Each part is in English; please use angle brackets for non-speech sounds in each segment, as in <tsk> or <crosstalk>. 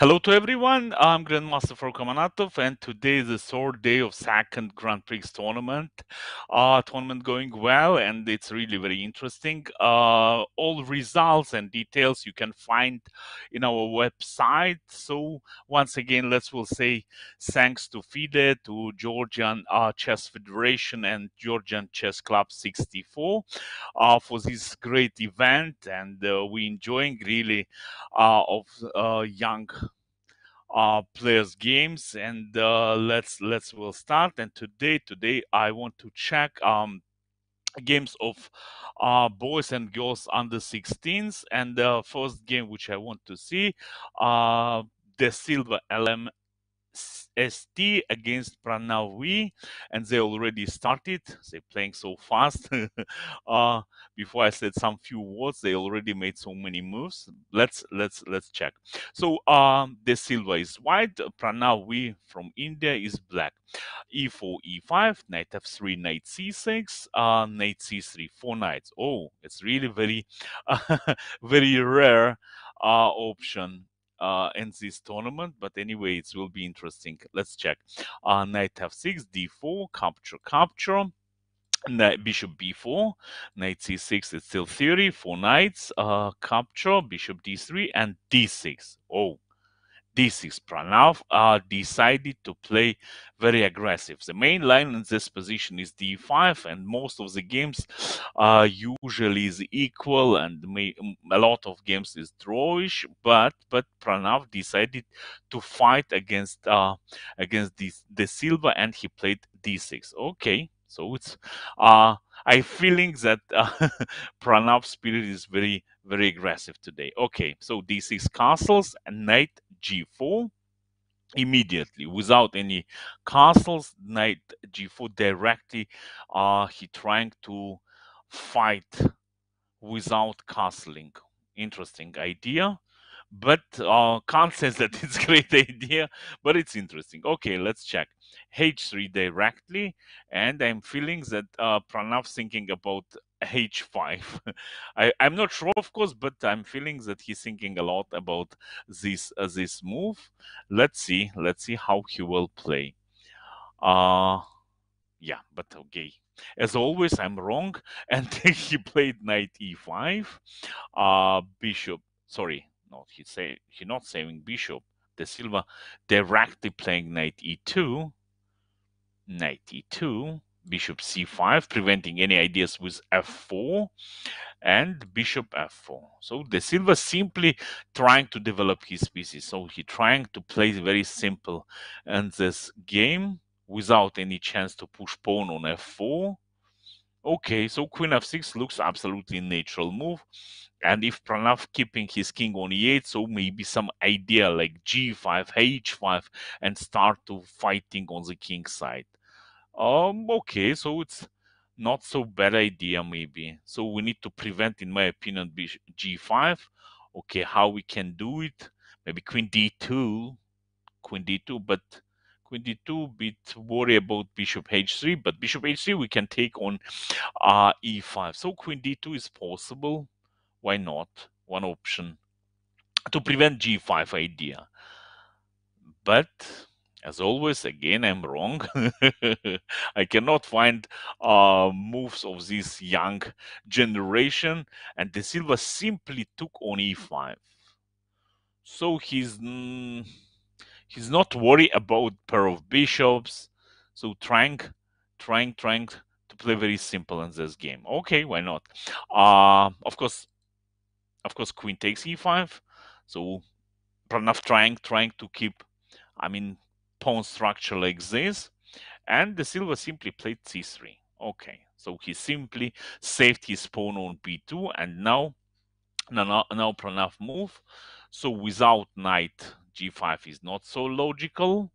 Hello to everyone. I'm Grandmaster Farrukh Amonatov, and today is the third day of second Grand Prix tournament. Uh, tournament going well, and it's really very interesting. Uh, all results and details you can find in our website. So once again, let's will say thanks to FIDE, to Georgian uh, Chess Federation, and Georgian Chess Club 64 uh, for this great event, and uh, we enjoying really uh, of uh, young uh, players games and uh, let's let's we'll start. And today today i want to check um games of uh boys and girls under 16s and the first game which i want to see uh the silver lm ST against Pranav and they already started. They're playing so fast. <laughs> uh, before I said some few words, they already made so many moves. Let's let's let's check. So um, De Silva is white. Pranav from India is black. E4, E5, knight F3, knight C6, uh, knight C3, four knights. Oh, it's really very <laughs> very rare uh, option uh, in this tournament. But anyway, it will be interesting. Let's check. Uh, knight f6, d4, capture, capture. Knight, bishop b4, knight c6 it's still theory, four knights, uh, capture, bishop d3, and d6. Oh, d6 Pranav uh, decided to play very aggressive. The main line in this position is d5, and most of the games uh, usually is equal, and may, a lot of games is drawish. But but Pranav decided to fight against uh, against the, silver, and he played d6. Okay, so it's uh, I feeling that uh, <laughs> Pranav spirit is very very aggressive today. Okay, so d6 castles and knight g4 immediately without any castles knight g4 directly uh he trying to fight without castling interesting idea but uh, can't <laughs> say that it's great idea, but it's interesting. Okay, let's check h3 directly, and I'm feeling that uh, Pranav thinking about h5. <laughs> I, I'm not sure, of course, but I'm feeling that he's thinking a lot about this uh, this move. Let's see, let's see how he will play. Uh yeah, but okay. As always, I'm wrong, <laughs> and <laughs> he played knight e5, uh, bishop. Sorry, not he say he not saving bishop. De Silva directly playing knight e2, knight e2, bishop c5, preventing any ideas with f4, and bishop f4. So De Silva simply trying to develop his pieces. So he trying to play very simple and this game without any chance to push pawn on f4. Okay, so queen f6 looks absolutely natural move. And if Pranav keeping his king on e8, so maybe some idea like g5, h5, and start to fighting on the king side. Um, okay, so it's not so bad idea maybe. So we need to prevent, in my opinion, g5. Okay, how we can do it? Maybe queen d2, queen d2, but queen d2 bit worry about bishop h3 but bishop h3 we can take on uh, e5 so queen d2 is possible why not one option to prevent g5 idea but as always again i'm wrong <laughs> i cannot find uh, moves of this young generation and de silva simply took on e5 so he's mm, he's not worried about pair of bishops. So trying, trying, trying to play very simple in this game. Okay, why not? Uh, of course, of course, queen takes e5. So Pranav trying, trying to keep, I mean, pawn structure like this. And De Silva simply played c3. Okay, so he simply saved his pawn on b2, and now, now, now Pranav move. So without knight g5 is not so logical.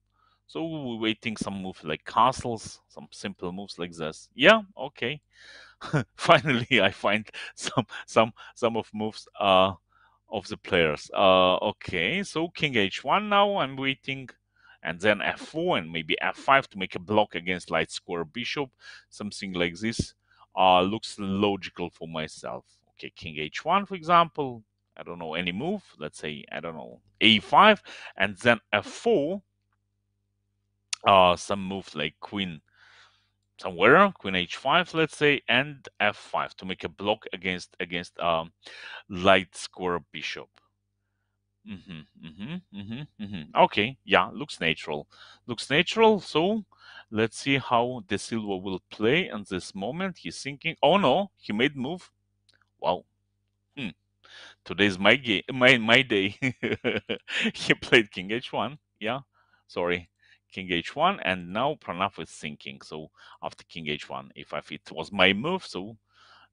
So we're waiting some moves like castles, some simple moves like this. Yeah, okay. <laughs> Finally, <laughs> I find some some some of moves uh of the players. Uh, okay, so king h1 now. I'm waiting, and then f4 and maybe f5 to make a block against light square bishop. Something like this uh, looks logical for myself. Okay, king h1 for example, I don't know, any move. Let's say, I don't know, a5, and then f4, uh, some move like queen somewhere, queen h5, let's say, and f5 to make a block against against um, light square bishop. Mm-hmm, mm-hmm, mm-hmm, mm-hmm. Okay, yeah, looks natural. Looks natural. So let's see how De Silva will play in this moment. He's thinking, oh no, he made move. Wow. Hmm. Today's my game, my my day. <laughs> he played King H1. Yeah, sorry, King H1, and now Pranav is thinking. So after King H1, if I, it was my move, so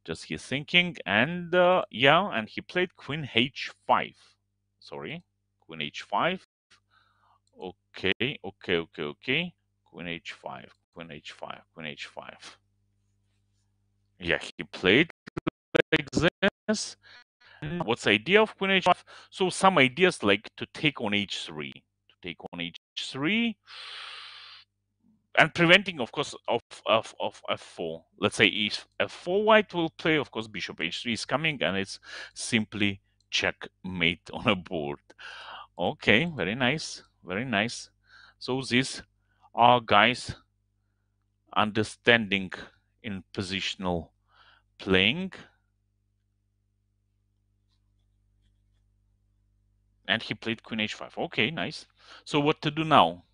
just he's thinking, and uh, yeah, and he played Queen H5 sorry, queen h5. Okay, okay, okay, okay. Queen h5, queen h5, queen h5. Yeah, he played like this. What's the idea of queen h5? So some ideas like to take on h3, to take on h3, and preventing, of course, of, of, of f4. Let's say if f4 white will play, of course, bishop h3 is coming, and it's simply checkmate <laughs> on a board. Okay, very nice, very nice. So these are guys understanding in positional playing. And he played queen h5. Okay, nice. So what to do now?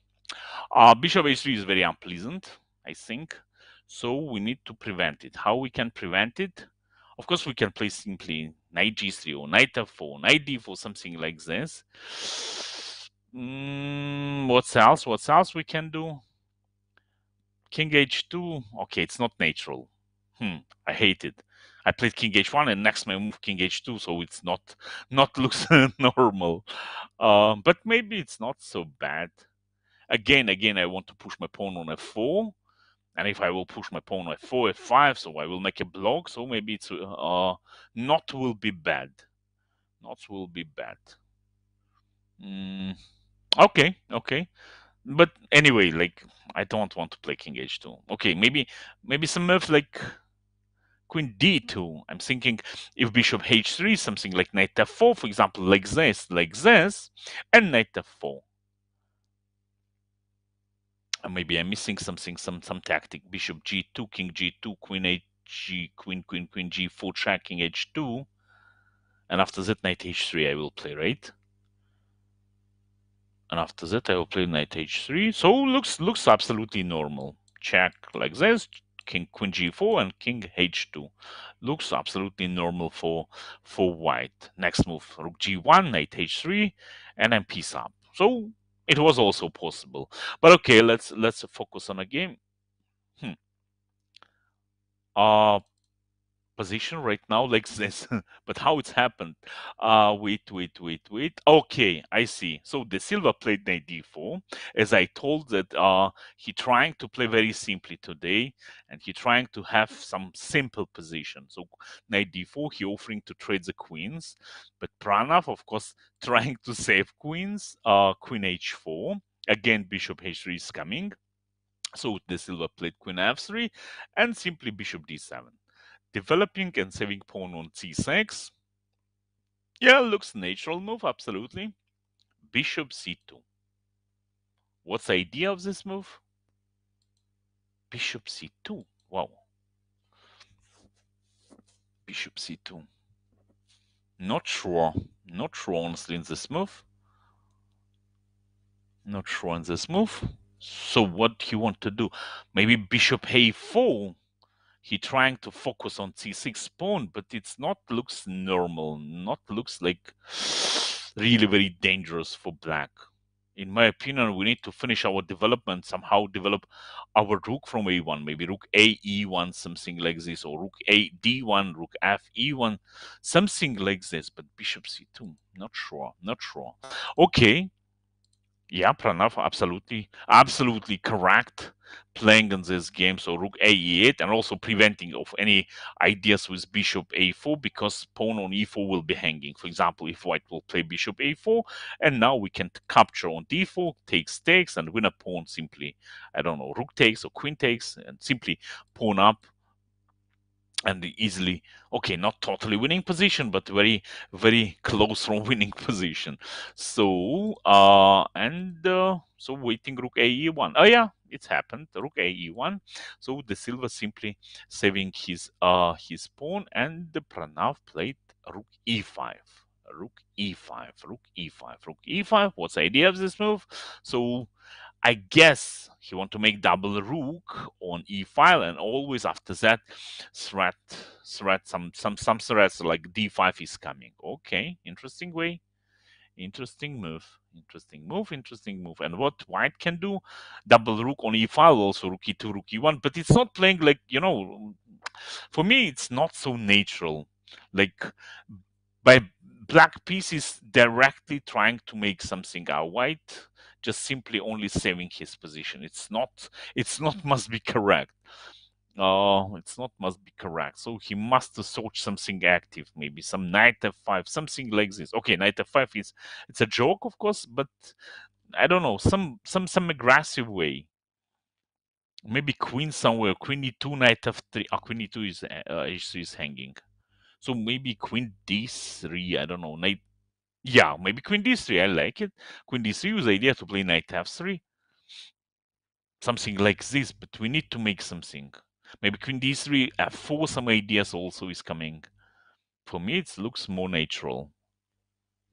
Uh, bishop h3 is very unpleasant, I think. So we need to prevent it. How we can prevent it? Of course, we can play simply knight g3 or knight f4, knight d4, something like this. Mm, what else? What else we can do? King h2. Okay, it's not natural. Hmm, I hate it. I played king h1 and next my move king h2, so it's not not <laughs> looks <laughs> normal. Uh, but maybe it's not so bad. Again, again, I want to push my pawn on f4. And if I will push my pawn at 4 f5, so I will make a block, so maybe it's uh, not will be bad. Not will be bad. Mm, okay, okay. But anyway, like I don't want to play king h2. Okay, maybe maybe some move like queen d2. I'm thinking if bishop h3, something like knight f4, for example, like this, like this, and knight f4 Uh, maybe I'm missing something, some some tactic. Bishop g2, king g2, queen h, queen, queen, queen g4, check, king h2. And after that, knight h3 I will play, right? And after that, I will play knight h3. So looks looks absolutely normal. Check like this, king, queen g4, and king h2. Looks absolutely normal for for white. Next move, rook g1, knight h3, and then piece up. So it was also possible. But okay, let's let's focus on a game. Hmm. Uh position right now like this <laughs> but how it's happened uh wait wait wait wait. Okay i see. So De Silva played knight d4 as i told that uh he trying to play very simply today and he trying to have some simple position. So knight d4 he offering to trade the queens but pranav of course <laughs> trying to save queens uh queen h4 again bishop h3 is coming. So De Silva played queen f3 and simply bishop d7 developing and saving pawn on c6. Yeah, looks natural move, absolutely. Bishop c2. What's the idea of this move? Bishop c2. Wow. Bishop c2. Not sure. Not sure honestly in this move. Not sure in this move. So what do you want to do? Maybe bishop a4 he trying to focus on c6 pawn, but it's not looks normal, not looks like <sighs> really very dangerous for black. In my opinion, we need to finish our development, somehow develop our rook from a1, maybe rook a e1, something like this, or rook a d1, rook f e1, something like this, but bishop c2, not sure, not sure. Okay, yeah, Pranav, absolutely, absolutely correct playing in this game. So rook a e8 and also preventing of any ideas with bishop a4 because pawn on e4 will be hanging. For example, if white will play bishop a4 and now we can capture on d4, takes takes and win a pawn simply, I don't know, rook takes or queen takes and simply pawn up and easily okay not totally winning position but very very close from <laughs> winning position. So uh and uh, so waiting rook ae1 oh yeah it's happened. Rook ae1 so De Silva simply saving his uh his pawn and the pranav played rook e5 rook e5 rook e5 rook e5 what's the idea of this move? So I guess he want to make double rook on e file, and always after that threat threat some some some threats like d5 is coming. Okay, interesting way. Interesting move. Interesting move. Interesting move. And what white can do? Double rook on e file, also rook e2, rook e1, but it's not playing like you know. For me, it's not so natural. Like by black piece is directly trying to make something out white just simply only saving his position. It's not it's not <laughs> must be correct. Oh, uh, it's not must be correct. So he must search something active, maybe some knight f5, something like this. Okay, knight f5 is it's a joke, of course, but I don't know, some some some aggressive way. Maybe queen somewhere, queen e2, knight f3. Ah, queen e2 is uh, h3 is hanging. So maybe queen d3. I don't know, knight yeah, maybe queen d3. I like it. Queen d3 was the idea to play knight f3. Something like this, but we need to make something. Maybe queen d3, f4, some ideas also is coming. For me, it looks more natural.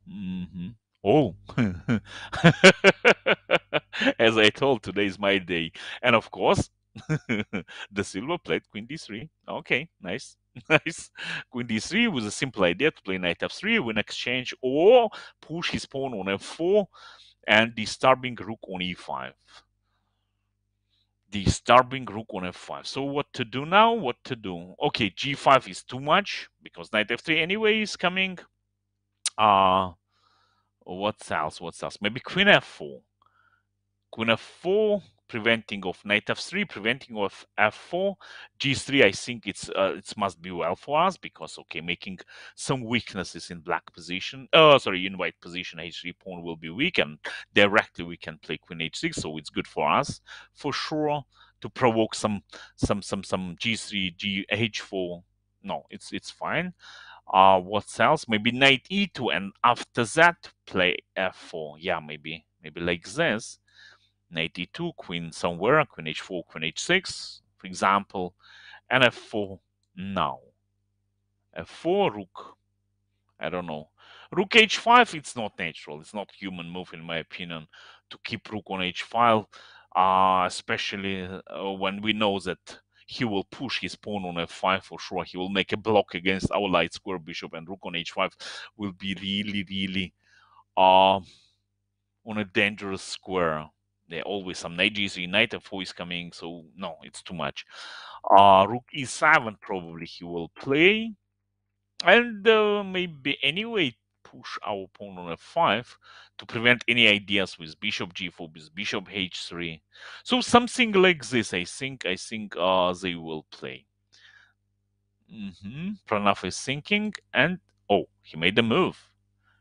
Mm -hmm. Oh, <laughs> as I told, today is my day. And of course, <laughs> de silva played queen d3. Okay, nice. <laughs> nice. Queen d3 was a simple idea to play knight f3, win exchange, or push his pawn on f4 and disturbing rook on e5. Disturbing rook on f5. So what to do now? What to do? Okay, g5 is too much because knight f3 anyway is coming. Uh, what else? What else? Maybe queen f4. Queen f4 preventing of knight f3, preventing of f4, g3. I think it's uh, it must be well for us because okay, making some weaknesses in black position. Oh, sorry, in white position, h3 pawn will be weak, and directly we can play queen h6, so it's good for us for sure to provoke some some some some g3, g h4. No, it's it's fine. Uh, what else? Maybe knight e2, and after that play f4. Yeah, maybe maybe like this knight d2, queen somewhere, queen h4, queen h6, for example, and f4 now. f4, rook, I don't know. Rook h5, it's not natural. It's not human move, in my opinion, to keep rook on h5, uh, especially uh, when we know that he will push his pawn on f5 for sure. He will make a block against our light square bishop, and rook on h5 will be really, really uh, on a dangerous square there always some knight g3 knight f4 is coming so no it's too much. Uh rook e7 probably he will play. And uh, maybe anyway push our pawn on f5 to prevent any ideas with bishop g4 with bishop h3 so something like this i think i think uh they will play. Mm-hmm. pranav is thinking and oh he made the move.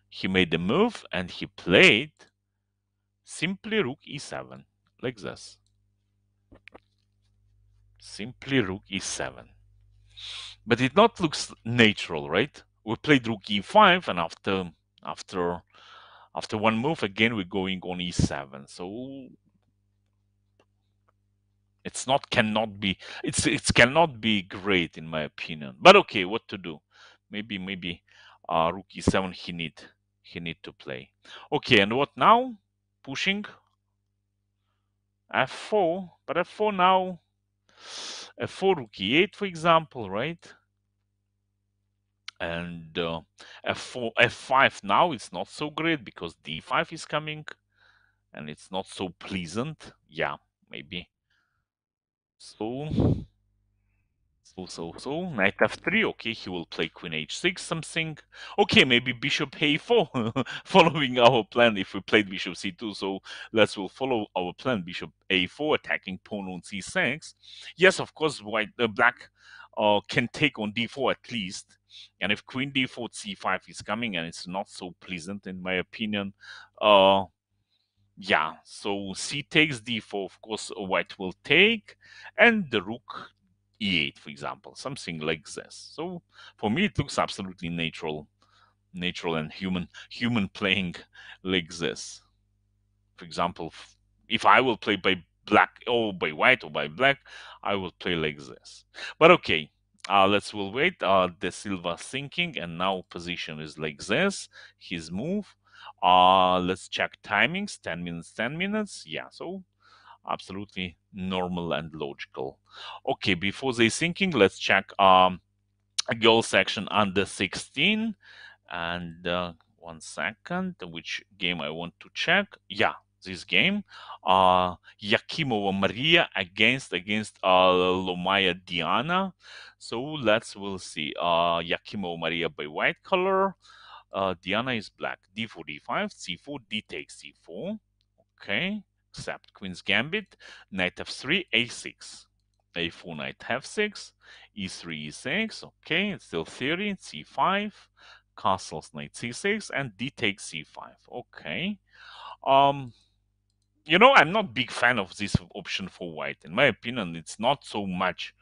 He made the move and he played simply rook e7, like this. Simply rook e7. But it not looks natural, right? We played rook e5, and after after after one move again we're going on e7. So it's not cannot be it's it cannot be great in my opinion. But okay, what to do? Maybe maybe uh, rook e7 he need he need to play. Okay, and what now? Pushing f4, but f4 now, f4 rook e8, for example, right? And uh, f4, f5 now it's not so great because d5 is coming and it's not so pleasant. Yeah, maybe. So so, so, so, knight f3, okay, he will play queen h6 something. Okay, maybe bishop a4, <laughs> following our plan. If we played bishop c2, so let's will follow our plan, bishop a4, attacking pawn on c6. Yes, of course, white, uh, black uh, can take on d4 at least, and if queen d4, c5 is coming, and it's not so pleasant in my opinion, uh, yeah, so c takes d4, of course, white will take, and the rook e8, for example, something like this. So for me, it looks absolutely natural, natural and human, human playing like this. For example, if I will play by black or by white or by black, I will play like this. But okay, uh, let's will wait. Uh, De Silva thinking, and now position is like this. His move. Uh, let's check timings. 10 minutes, 10 minutes. Yeah, so absolutely normal and logical. Okay, before they thinking, let's check um, goal section under 16. And uh, one second, which game I want to check. Yeah, this game. Uh, Yakimova Maria against against uh, Lomaya Diana. So let's we'll see. Uh, Yakimova Maria by white color. Uh, Diana is black. D4, D5, C4, D takes C4. Okay, except Queen's Gambit. Knight F3, A6. A4, Knight F6. E3, E6. Okay, it's still theory. C5. Castles, Knight C6, and D takes C5. Okay. Um, you know, I'm not big fan of this option for white. In my opinion, it's not so much.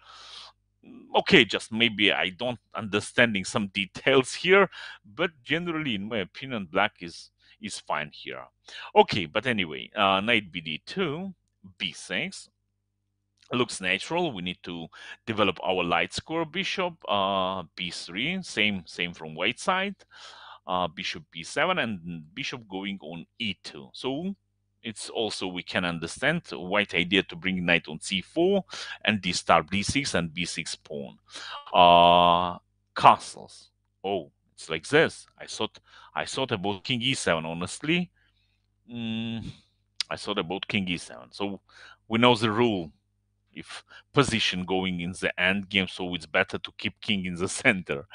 Okay, just maybe I don't understanding some details here, but generally, in my opinion, black is is fine here. Okay, but anyway, uh, knight bd2, b6 looks natural. We need to develop our light square bishop, uh, b3, same same from white side, uh, bishop b7, and bishop going on e2. So it's also we can understand white idea to bring knight on c4 and d star b6 and b6 pawn uh castles oh it's like this i thought i thought about king e7 honestly mm, i thought about king e7 so we know the rule if position going in the end game so it's better to keep king in the <laughs> center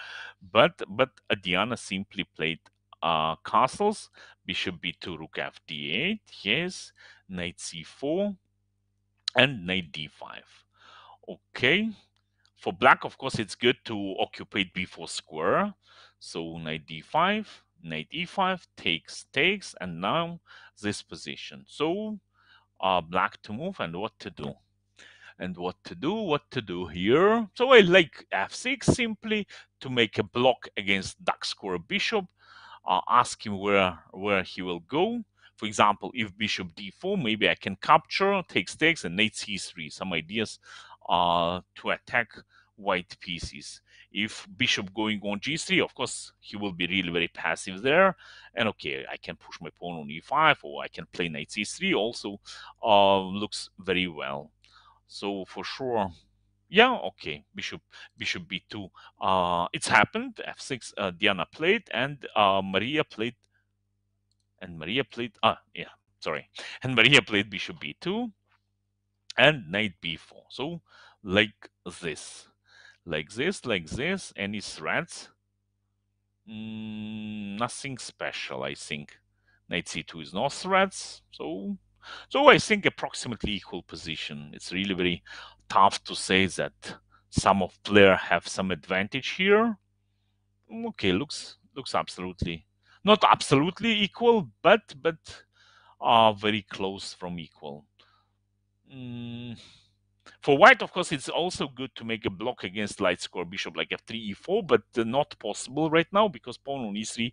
but but Diana simply played uh, castles. Bishop b2, rook f d8. Yes. Knight c4 and knight d5. Okay. For black, of course, it's good to occupy b4 square. So knight d5, knight e5, takes, takes, and now this position. So uh, black to move and what to do and what to do, what to do here. So I like f6 simply to make a block against dark square bishop uh, ask him where where he will go. For example, if bishop d4, maybe I can capture, take stakes, and knight c3. Some ideas uh, to attack white pieces. If bishop going on g3, of course, he will be really very passive there. And okay, I can push my pawn on e5, or I can play knight c3 also uh, looks very well. So for sure, yeah, okay. Bishop, bishop b2. Uh, it's happened. f6. Uh, Diana played, and uh, Maria played. And Maria played. Ah, yeah. Sorry. And Maria played bishop b2, and knight b4. So like this, like this, like this. Any threats? Mm, nothing special, I think. Knight c2 is no threats. So so I think approximately equal position. It's really very tough to say that some of player have some advantage here. Okay, looks looks absolutely not absolutely equal, but but are very close from equal. Mm. For white, of course, it's also good to make a block against light square bishop like f3, e4, but not possible right now because pawn on e3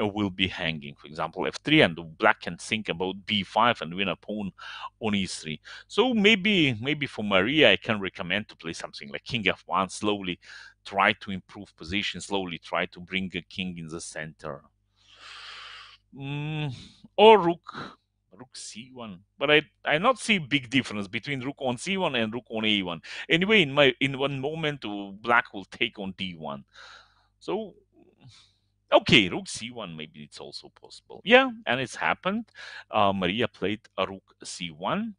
uh, will be hanging. For example, f3 and black can think about b5 and win a pawn on e3. So maybe maybe for Maria, I can recommend to play something like king f1, slowly try to improve position, slowly try to bring a king in the center. Mm, or rook rook c1 but i i not see big difference between rook on c1 and rook on a1 anyway in my in one moment black will take on d1 so okay rook c1 maybe it's also possible. Yeah and it's happened. Uh, maria played a rook c1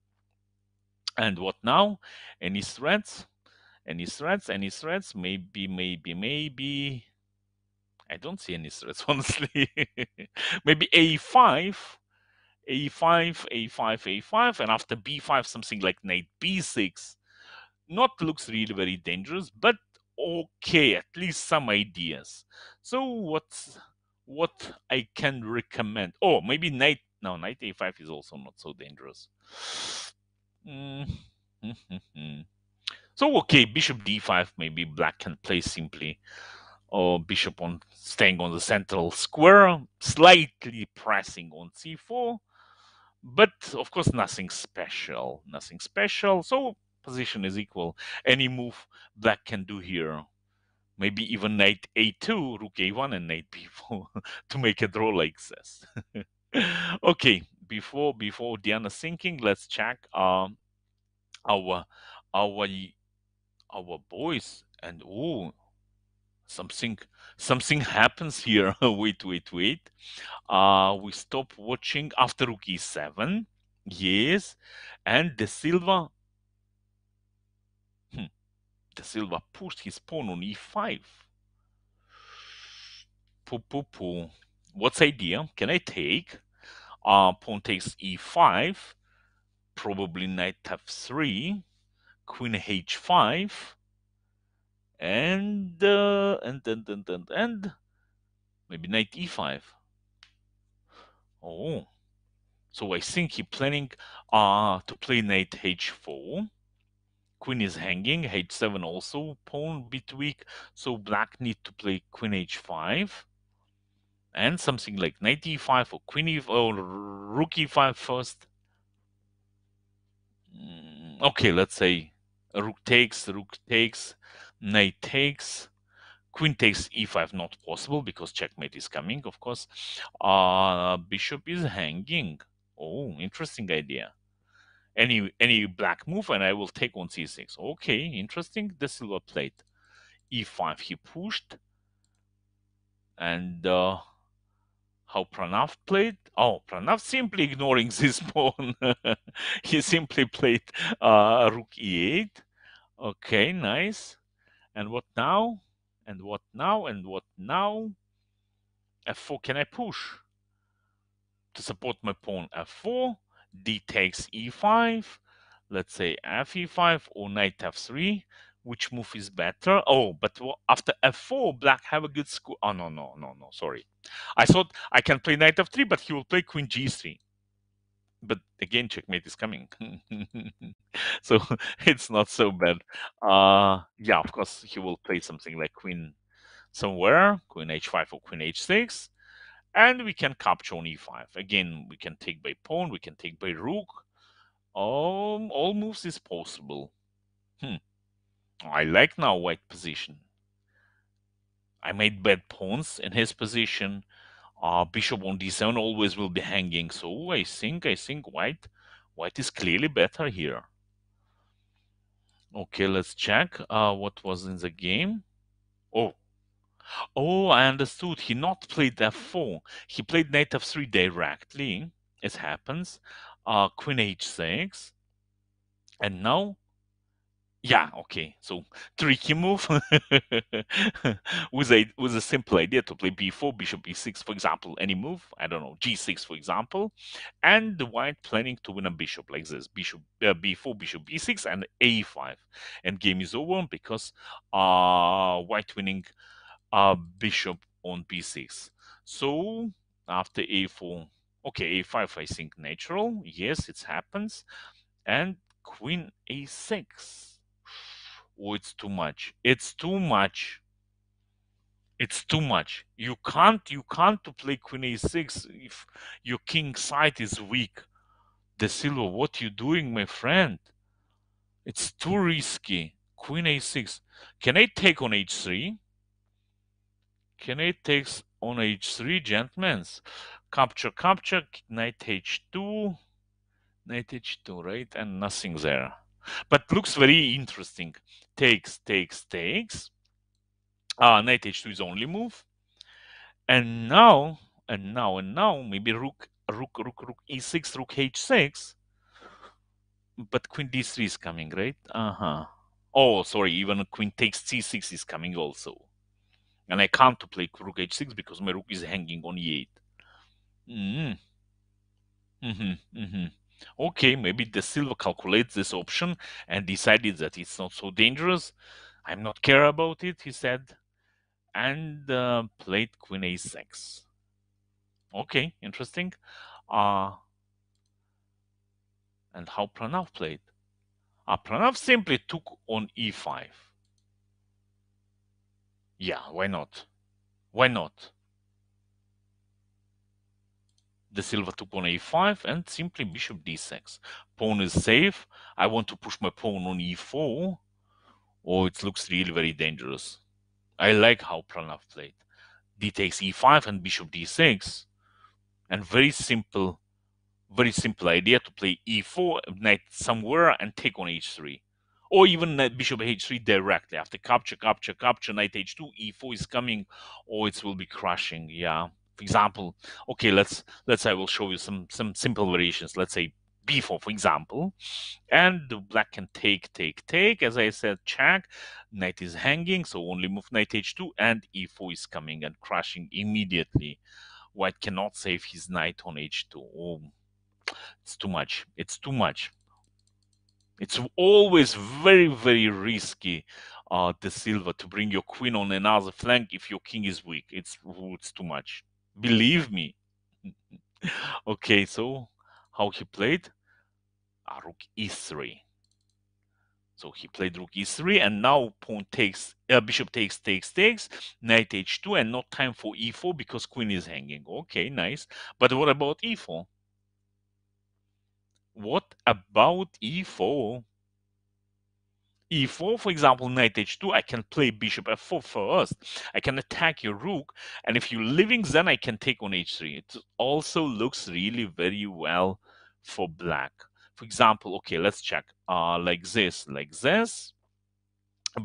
and what now? Any threats? Any threats? Any threats? Maybe maybe maybe. I don't see any threats <laughs> honestly. Maybe a5 a5, a5, a5, and after b5, something like knight b6. Not looks really very dangerous, but okay, at least some ideas. So what's what I can recommend? Oh, maybe knight. No, knight a5 is also not so dangerous. So okay, bishop d5, maybe black can play simply. Or bishop on staying on the central square, slightly pressing on c4. But of course, nothing special. Nothing special. So position is equal. Any move black can do here. Maybe even knight a2, rook a1, and knight b4 <laughs> to make a draw like this. <laughs> okay, before before Diana thinking, let's check um, our our our boys and oh something something happens here. <laughs> Wait wait wait. Uh we stop watching after rook e7 yes. And de silva hmm, de silva pushed his pawn on e5 poo poo poo. What's idea? Can i take? Uh pawn takes e5 probably knight f3 queen h5 and uh, and and and and and maybe knight e5 oh so i think he planning uh to play knight h4 queen is hanging h7 also pawn bit weak so black need to play queen h5 and something like knight e5 or queen e or rook e5 first. Mm, okay let's say rook takes rook takes knight takes queen takes e5 not possible because checkmate is coming of course uh bishop is hanging oh interesting idea any any black move and i will take on c6 okay interesting De Silva plate e5 he pushed and uh how Pranav played? Oh, Pranav simply ignoring <laughs> this pawn. he simply played uh, rook e8. Okay, nice. And what now? And what now? And what now? f4, can I push? To support my pawn, f4, d takes e5, let's say f e5 or knight f3. Which move is better? Oh, but after f4, black have a good score. Oh, no, no, no, no, sorry. I thought I can play knight f3, but he will play queen g3 but again checkmate is coming. <laughs> So <laughs> it's not so bad. Uh yeah of course he will play something like queen somewhere queen h5 or queen h6 and we can capture on e5 again we can take by pawn we can take by rook. Um all moves is possible. Hmm. I like now white position. I made bad pawns in his position uh, bishop on d7 always will be hanging. So I think I think white white is clearly better here. Okay, let's check uh, what was in the game. Oh, oh, I understood. He not played f4. He played knight f3 directly, it happens. Uh, queen h6. And now yeah, okay. So tricky move <laughs> with a with a simple idea to play b4, bishop e6, for example, any move, I don't know, g6, for example, and the white planning to win a bishop like this, bishop uh, b4, bishop e6, and a5, and game is over because uh white winning uh bishop on b6. So after a4, okay, a5, I think natural. Yes, it happens, and queen a6 oh it's too much. It's too much. It's too much. You can't you can't to play queen a6 if your king side is weak. De silva what you doing my friend? It's too risky. Queen a6 can i take on h3 can i take on h3 gentlemen? Capture capture. Knight h2 knight h2 right? And nothing there but looks very interesting. Takes, takes, takes. Uh, knight h2 is only move. And now, and now, and now, maybe rook, rook, rook, rook e6, rook h6. But queen d3 is coming, right? Uh-huh. Oh, sorry, even queen takes c6 is coming also. And I can't play rook h6 because my rook is hanging on e8. Mm. Mm-hmm, mm-hmm. Okay, maybe De Silva calculates this option and decided that it's not so dangerous. I'm not care about it, he said, and uh, played queen a6. Okay, interesting. Uh, and how Pranav played? Uh, Pranav simply took on e5. Yeah, why not? Why not? De Silva took on a5 and simply bishop d6. Pawn is safe. I want to push my pawn on e4. Oh, it looks really very dangerous. I like how Pranav played. d takes e5 and bishop d6. And very simple, very simple idea to play e4, knight somewhere and take on h3 or even knight bishop h3 directly after capture, capture, capture, knight h2, e4 is coming, or it will be crushing. Yeah. For example, okay, let's let's I will show you some some simple variations. Let's say b4, for example, and the black can take, take, take. As I said, check. Knight is hanging, so only move knight h2, and e4 is coming and crushing immediately. White cannot save his knight on h2. Oh, it's too much. It's too much. It's always very, very risky, uh, De Silva, to bring your queen on another flank if your king is weak. It's, it's too much. Believe me. okay, so how he played? Ah, rook e3. So he played rook e3, and now pawn takes, uh, bishop takes, takes, takes, knight h2, and not time for e4 because queen is hanging. Okay, nice. But what about e4? What about e4? E4, for example, knight h2, I can play bishop f4 first. I can attack your rook, and if you're living, then I can take on h3. It also looks really very well for black. For example, okay, let's check. Uh, like this, like this.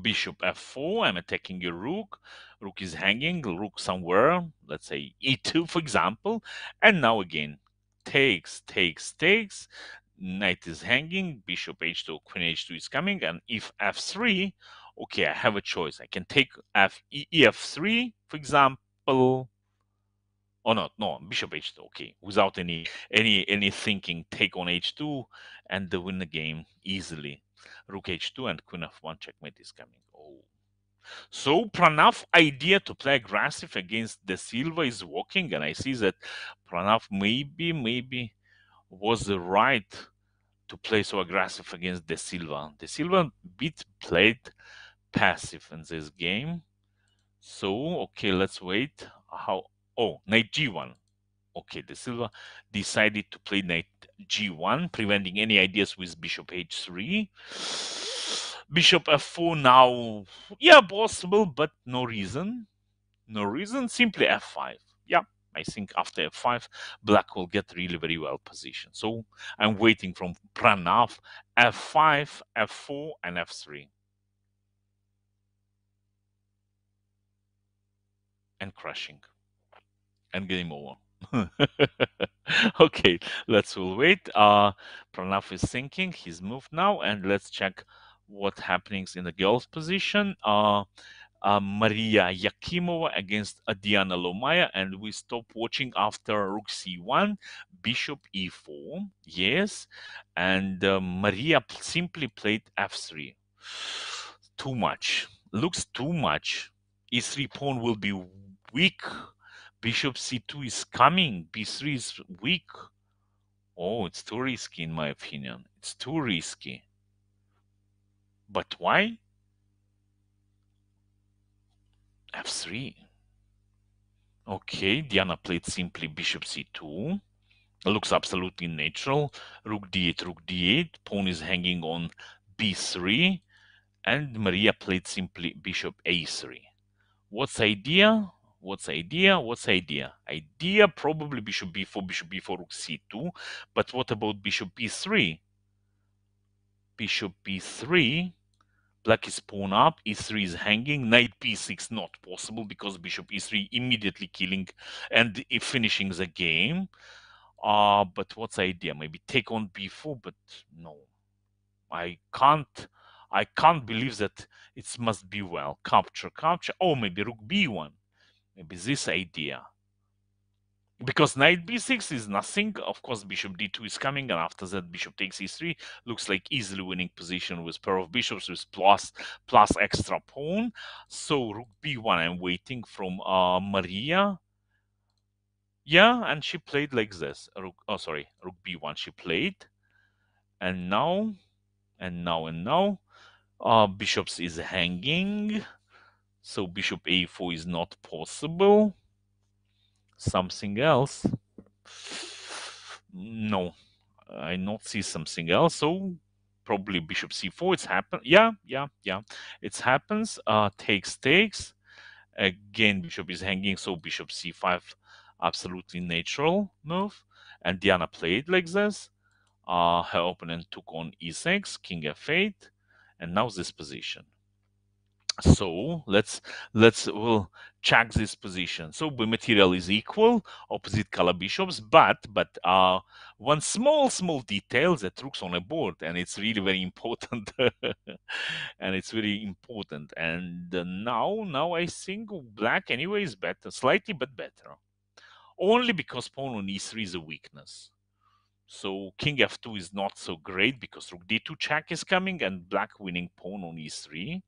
Bishop f4, I'm attacking your rook. Rook is hanging, rook somewhere, let's say e2, for example. And now again, takes, takes, takes knight is hanging, bishop h2, queen h2 is coming, and if f3, okay, I have a choice. I can take f ef3, for example. Oh no, no, bishop h2, okay, without any any any thinking, take on h2 and the win the game easily. Rook h2 and queen f1 checkmate is coming. Oh. So Pranav idea to play aggressive against De Silva is working, and I see that Pranav maybe, maybe was the right to play so aggressive against De Silva. De Silva bit played passive in this game. So, okay, let's wait. How? Oh, knight g1. Okay, De Silva decided to play knight g1, preventing any ideas with bishop h3. Bishop f4 now, yeah, possible, but no reason. No reason, simply f5. Yeah, I think after f5, black will get really very well positioned. So I'm waiting from Pranav, f5, f4, and f3. And crushing. And game over. <laughs> okay, let's will wait. Uh, Pranav is thinking, he's moved now, and let's check what happenings in the girls' position. Uh, uh, Maria Yakimova against Diana Lomaya, and we stop watching after Rook C1, Bishop E4. Yes, and uh, Maria simply played F3. Too much. Looks too much. E3 pawn will be weak. Bishop C2 is coming. B3 is weak. Oh, it's too risky in my opinion. It's too risky. But why? F3. Okay, Diana played simply bishop c2. Looks absolutely natural. Rook d8, rook d8. Pawn is hanging on b3. And Maria played simply bishop a3. What's idea? What's idea? What's idea? Idea probably bishop b4, bishop b4, rook c2. But what about bishop b3? Bishop b3 Black is pawn up, e3 is hanging, knight b6 not possible because bishop e3 immediately killing and finishing the game. Uh, but what's the idea? Maybe take on b4, but no. I can't I can't believe that it must be well. Capture, capture. Oh, maybe rook b1. Maybe this idea because knight b6 is nothing. Of course bishop d2 is coming and after that bishop takes e3 looks like easily winning position with pair of bishops with plus plus extra pawn. So rook b1 i'm waiting from uh, maria. Yeah and she played like this. Rook oh sorry rook b1 she played. And now and now and now uh, bishops is hanging. So bishop a4 is not possible something else? No. I not see something else so probably bishop c4 it's happened yeah yeah yeah. It happens uh takes takes. Again bishop is hanging so bishop c5 absolutely natural move. And diana played like this. Uh her opponent took on e6 king f8 and now this position so let's let's we'll check this position. So the material is equal opposite color bishops but but uh one small small detail that rook's on a board and it's really very important <laughs> and it's very important. And now now i think black anyway is better slightly but better. Only because pawn on e3 is a weakness. So king f2 is not so great because rook d2 check is coming and black winning pawn on e3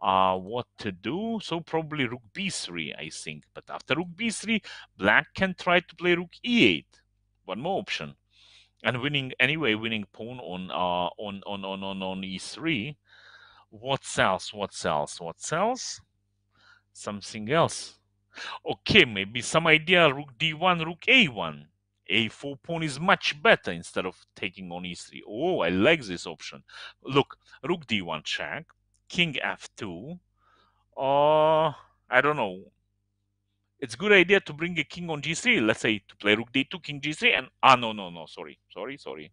uh, what to do. So probably rook b3, I think. But after rook b3, black can try to play rook e8. One more option. And winning anyway, winning pawn on uh on on on on, on e3. What else? What else? What else? Something else. Okay, maybe some idea rook d1, rook a1. a4 pawn is much better instead of taking on e3. Oh, I like this option. Look, rook d1 check, king f2. Uh, I don't know. It's a good idea to bring a king on g3. Let's say to play rook d2, king g3, and ah no no no sorry sorry sorry.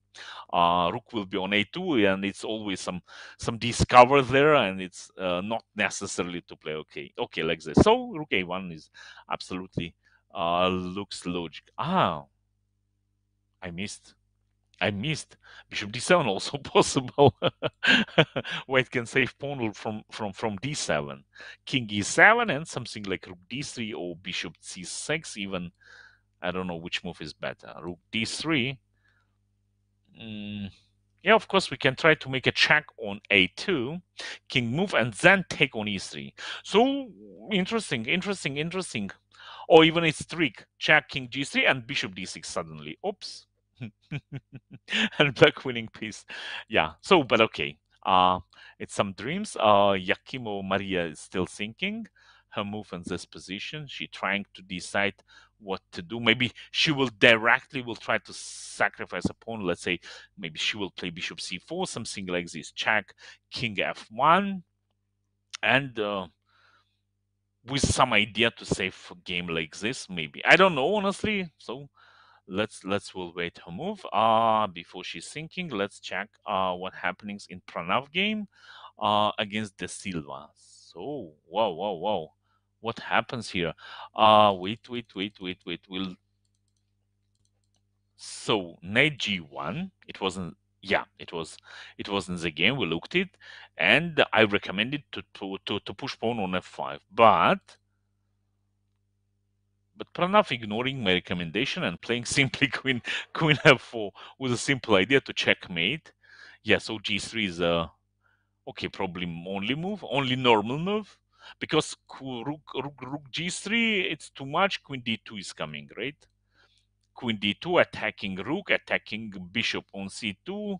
Uh, rook will be on a2, and it's always some some discover there, and it's uh, not necessarily to play okay okay like this. So rook a1 is absolutely uh, looks logic. Ah, I missed. I missed. Bishop d7 <laughs> also possible. White can save pawn from from from d7, king e7, and something like rook d3 or bishop c6. Even I don't know which move is better. Rook d3. Mm, yeah, of course we can try to make a check on a2, king move, and then take on e3. So interesting, interesting, interesting. Or even it's trick check king g3 and bishop d6 suddenly. Oops. <laughs> and black winning piece. Yeah. So, but okay. Uh, it's some dreams. Uh, Yakimo Maria is still thinking her move in this position. She trying to decide what to do. Maybe she will directly will try to sacrifice a pawn. Let's say maybe she will play bishop c4, something like this. Check king f1, and uh, with some idea to save a game like this. Maybe I don't know honestly. So let's let's we'll wait her move. Uh before she's thinking let's check uh what happenings in pranav game uh against de silva. So wow wow wow. What happens here? Uh wait wait wait wait wait. We'll so knight g1 it wasn't yeah it was it was in the game. We looked it and i recommended to to to, to push pawn on f5 but but Pranav ignoring my recommendation and playing <laughs> simply queen queen f4 with a simple idea to checkmate. Yeah, so g3 is a okay, probably only move, only normal move. Because rook, rook, rook g3, it's too much. Queen d2 is coming, right? Queen d2 attacking rook, attacking bishop on c2.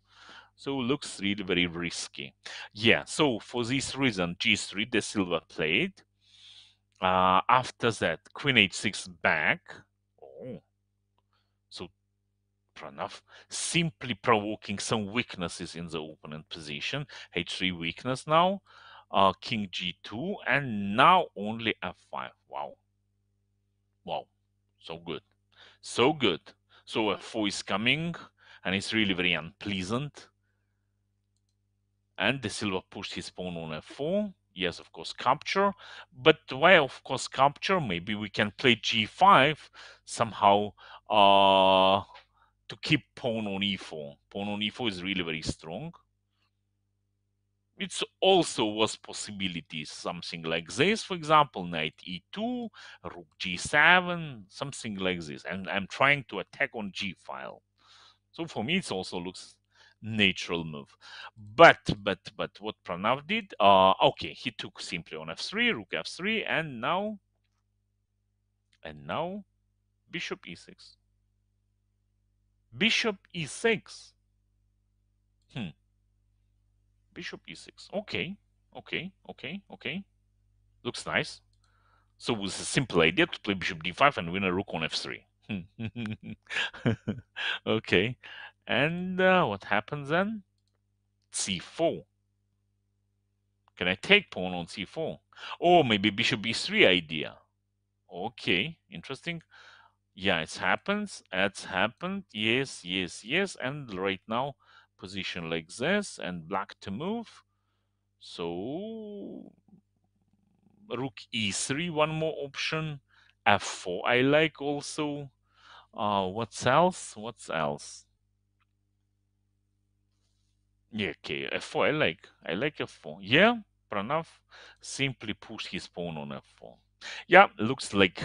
So looks really very risky. Yeah, so for this reason, g3, De Silva played. Uh, after that, queen h6 back. Oh. So Pranav simply provoking some weaknesses in the opponent position. h3 weakness now. Uh, king g2 and now only f5. Wow. Wow. So good. So good. So f4 is coming and it's really very unpleasant. And De Silva pushed his pawn on f4 yes, of course, capture. But why, of course, capture? Maybe we can play g5 somehow uh, to keep pawn on e4. Pawn on e4 is really very strong. It's also was possibilities, something like this, for example, knight e2, rook g7, something like this. And I'm trying to attack on g file. So for me, it also looks natural move. But but but what Pranav did, uh, okay, he took simply on f3, rook f3, and now and now bishop e6. Bishop e6. Hmm. bishop e6. Okay, okay, okay, okay. Looks nice. So it was a simple idea to play bishop d5 and win a rook on f3. <laughs> okay, and uh, what happens then? c4. Can I take pawn on c4? Or maybe bishop b3 idea. Okay, interesting. Yeah, it happens. It's happened. Yes, yes, yes. And right now, position like this and black to move. So rook e3, one more option. f4 I like also. Uh, what's else? What's else? Yeah, okay, f4 I like. I like f4. Yeah, Pranav simply push his pawn on f4. Yeah, looks like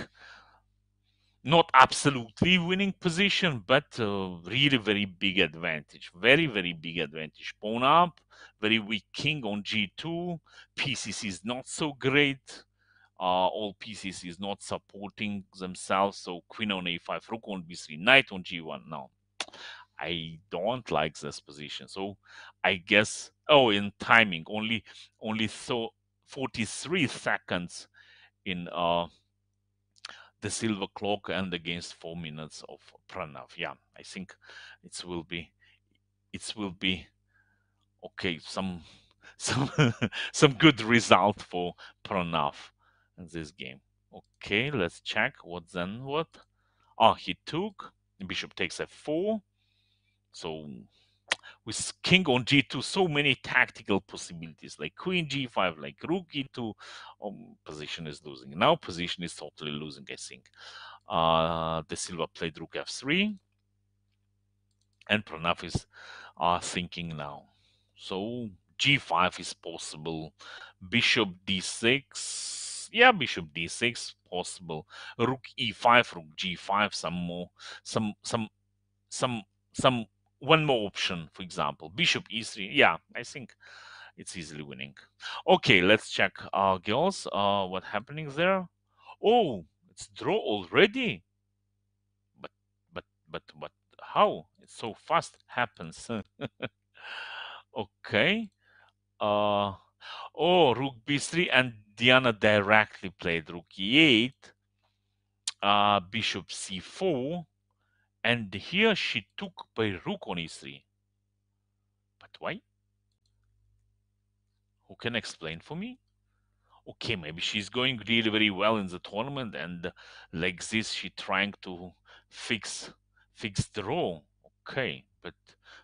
not absolutely winning position, but uh, really very big advantage. Very, very big advantage. Pawn up, very weak king on g2. pieces is not so great. Uh, all pieces is not supporting themselves. So queen on a5, rook on b3, knight on g1. Now, I don't like this position. So I guess, oh, in timing, only only so 43 seconds in uh, De Silva clock and against four minutes of Pranav. Yeah, I think it will be it will be okay. Some <laughs> some some good result for Pranav in this game. Okay, let's check what then what. Oh, he took. Bishop takes f4. So with king on g2 so many tactical possibilities like queen g5 like rook e2 um, position is losing. Now position is totally losing i think. Uh De Silva played rook f3 and pranav is uh thinking now. So g5 is possible. Bishop d6 yeah bishop d6 possible. Rook e5 rook g5 some more some some some some one more option, for example, bishop e3. Yeah, I think it's easily winning. Okay, let's check our girls. Uh, what happening there? Oh, it's draw already. But but but but how? It's so fast happens. <laughs> okay. Uh oh, rook b3 and Diana directly played rook e8. Uh, bishop c4 and here she took by rook on e3. But why? Who can explain for me? Okay, maybe she's going really very well in the tournament and like this she trying to fix fix the row. Okay, but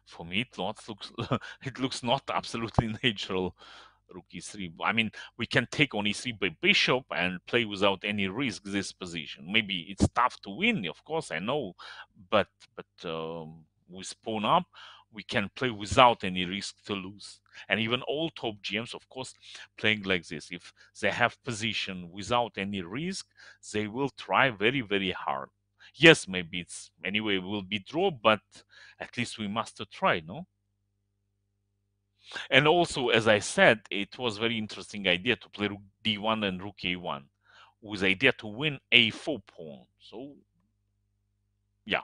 for me it looks <laughs> it looks not absolutely <laughs> natural rook e3. I mean, we can take on e3 by bishop and play without any risk this position. Maybe it's tough to win, of course, I know, but but um, with pawn up, we can play without any risk to lose. And even all top GMs, of course, playing like this, if they have position without any risk, they will try very, very hard. Yes, maybe it's anyway will be draw, but at least we must try, no? And also, as I said, it was very interesting idea to play rook d1 and rook a1 with idea to win a4 pawn. So, yeah.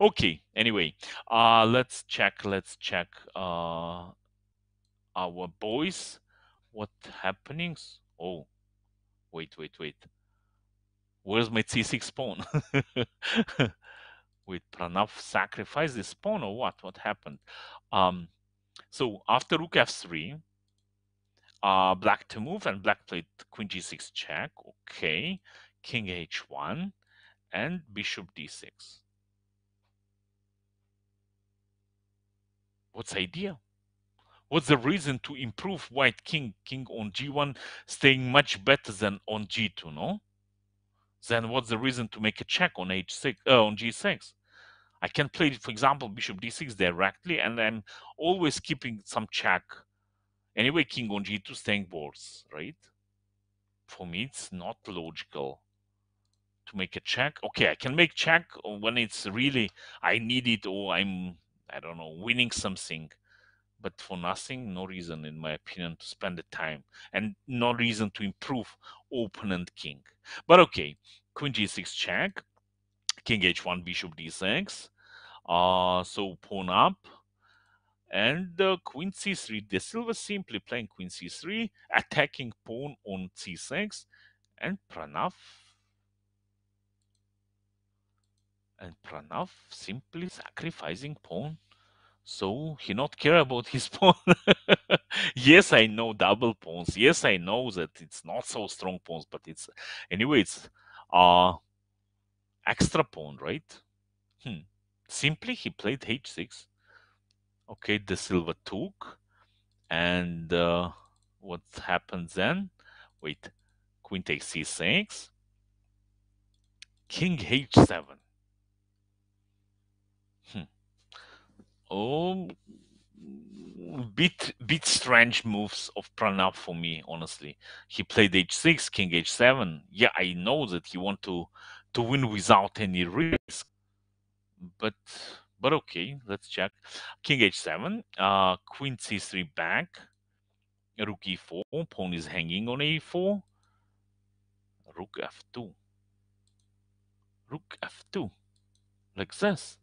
Okay, anyway, uh, let's check, let's check uh, our boys. What happenings? Oh, wait, wait, wait. Where's my c6 pawn? <laughs> With Pranav sacrifice this pawn or what? What happened? Um, so after rook f3, uh, black to move and black played queen g6 check. Okay, king h1 and bishop d6. What's the idea? What's the reason to improve white king, king on g1, staying much better than on g2, no? Then what's the reason to make a check on h6, uh, on g6? I can play, for example, bishop d6 directly, and I'm always keeping some check. Anyway, king on g2 staying boards, right? For me, it's not logical to make a check. Okay, I can make check when it's really I need it or I'm I don't know winning something, but for nothing, no reason in my opinion to spend the time and no reason to improve opponent king. But okay, queen g6 check king h1 bishop d6 uh so pawn up And uh, queen c3, De Silva simply playing queen c3, attacking pawn on c6, and Pranav and Pranav simply sacrificing pawn. So he not care about his <laughs> pawn. yes, I know double pawns. Yes, I know that it's not so strong pawns, but it's anyway. It's uh extra pawn, right? Hmm. Simply he played h6. Okay, De Silva took, and uh, what happens then? Wait, queen takes c6, king h7. Hmm. Oh, bit bit strange moves of Pranav for me, honestly. He played h6, king h7. Yeah, I know that he want to to win without any risk, but but okay, let's check. King h7, uh, queen c3 back, rook e4, pawn is hanging on a4, rook f2, rook f2, like this.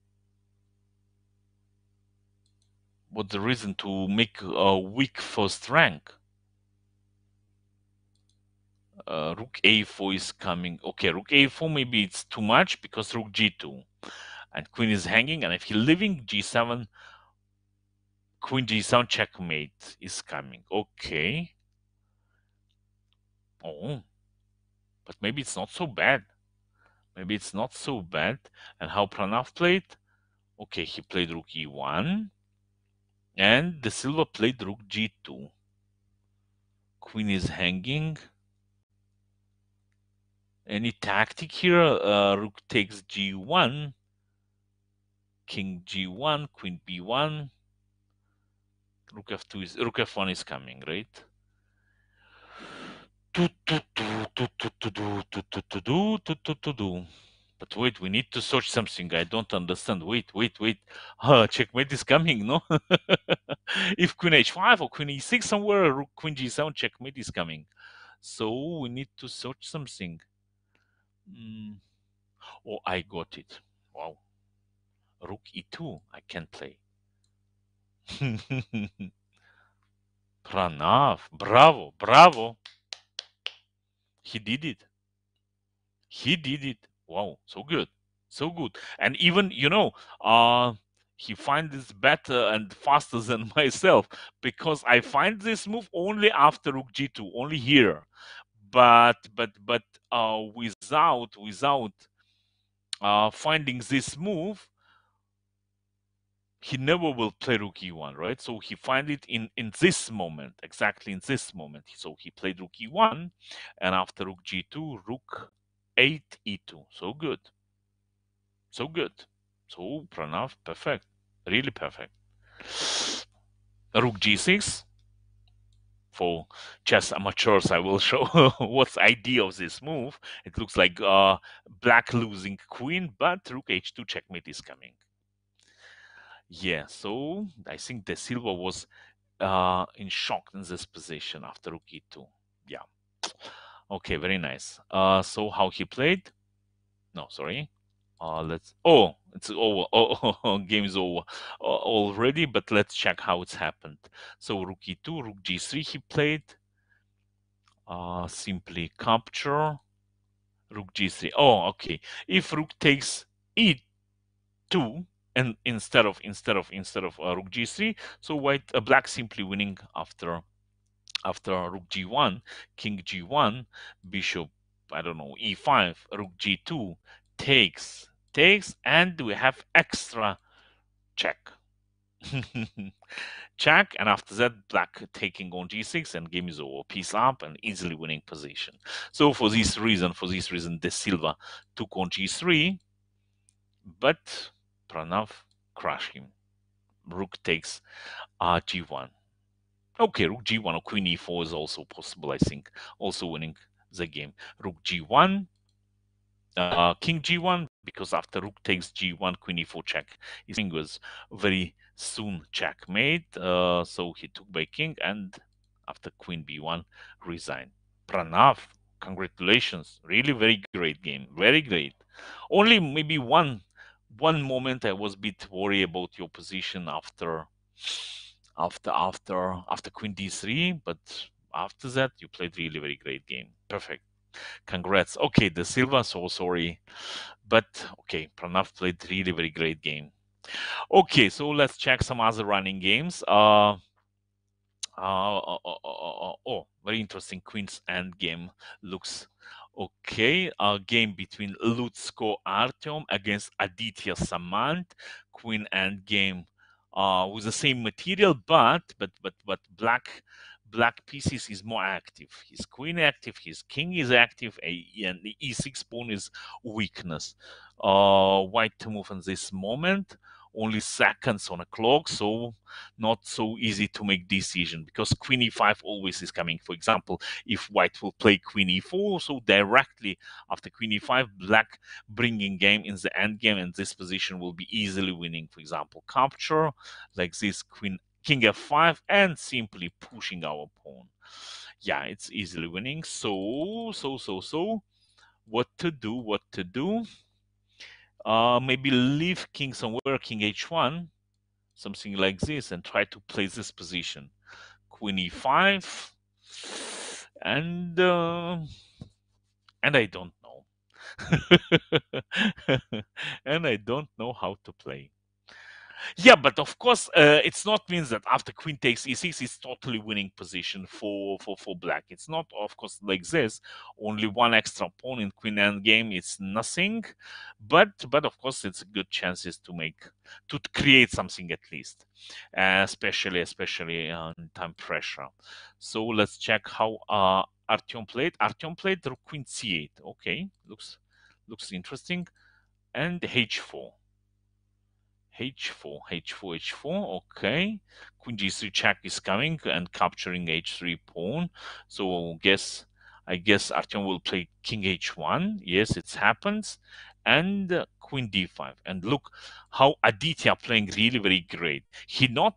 What's the reason to make a weak first rank? Uh, rook a4 is coming. Okay, rook a4 maybe it's too much because rook g2 and queen is hanging and if he's leaving g7 queen g7 checkmate is coming. Okay. Oh but maybe it's not so bad. Maybe it's not so bad. And how pranav played? Okay he played rook e1 and De Silva played rook g2 queen is hanging any tactic here uh, rook takes g1 king g1 queen b1 rook f2 is rook f1 is coming right but wait we need to search something i don't understand wait wait wait uh, checkmate is coming no if queen h5 or queen e6 somewhere rook queen g7 checkmate is coming so we need to search something mm. oh i got it wow rook e2 i can't play <laughs> Pranav, bravo, bravo. He did it. He did it. Wow, so good. So good. And even, you know, uh he finds this better and faster than <laughs> myself because I find this move only after rook g2, only here. But but but uh without without uh finding this move, he never will play rook e1, right? So he find it in in this moment, exactly in this moment. So he played rook e1, and after rook g2, rook 8 e2. So good, so good. So Pranav, perfect, really perfect. Rook g6. For chess amateurs, I will <laughs> show what's idea of this move. It looks like uh, black losing queen, but rook h2 checkmate is coming. Yeah, so I think De Silva was uh, in shock in this position after rook e2. Yeah. Okay, very nice. Uh, so how he played? No, sorry. Uh, let's. Oh, it's over. Oh, <laughs> oh game is over uh, already. But let's check how it's happened. So rook e2, rook g3. He played. Uh, simply capture. Rook g3. Oh, okay. If rook takes e2, and instead of instead of instead of uh, rook g3 so white uh, black simply winning after after rook g1 king g1 bishop i don't know e5 rook g2 takes takes and we have extra check <laughs> check and after that black taking on g6 and game is over piece up and easily winning position so for this reason for this reason de silva took on g3 but Pranav crush him. Rook takes uh, g1. Okay, rook g1 or queen e4 is also possible, I think. Also winning the game. Rook g1, uh, king g1, because after rook takes g1, queen e4 check. His king was very soon checkmate, uh, so he took by king, and after queen b1, resigned. Pranav, congratulations. Really very great game. Very great. Only maybe one one moment I was a bit worried about your position after after after after queen d3 but after that you played really very great game perfect congrats okay De Silva so sorry but okay pranav played really very great game. Okay so let's check some other running games. Uh uh, oh, oh, oh, oh, very interesting. Queen's end game looks okay. A game between lutsko artyom against aditya samant queen end game uh, with the same material, but but but but black black pieces is more active. His queen active, his king is active, and the e6 pawn is weakness. Uh, white to move in this moment only seconds on a clock, so not so easy to make decision because queen e5 always is coming. For example, if white will play queen e4, so directly after queen e5, black bringing game in the end game, and this position will be easily winning. For example, capture like this queen king f5 and simply pushing our pawn. Yeah, it's easily winning. So, so, so, so, what to do, what to do? Uh, maybe leave king somewhere, king h1, something like this, and try to play this position. Queen e5, and uh, and I don't know, <laughs> and I don't know how to play. Yeah, but of course, uh, it's not means that after queen takes e6 it's totally winning position for, for for black. It's not, of course, like this. Only one extra pawn in queen end game is nothing, but but of course, it's good chances to make to create something at least, uh, especially especially on time pressure. So let's check how uh, Artyom played. Artyom played rook queen c8. Okay, looks looks interesting, and h4 h4, h4, h4, okay. Queen g3 check is coming and capturing h3 pawn. So guess, I guess Artyom will play king h1. Yes, it happens. And uh, queen d5. And look how Aditya playing really very great. He not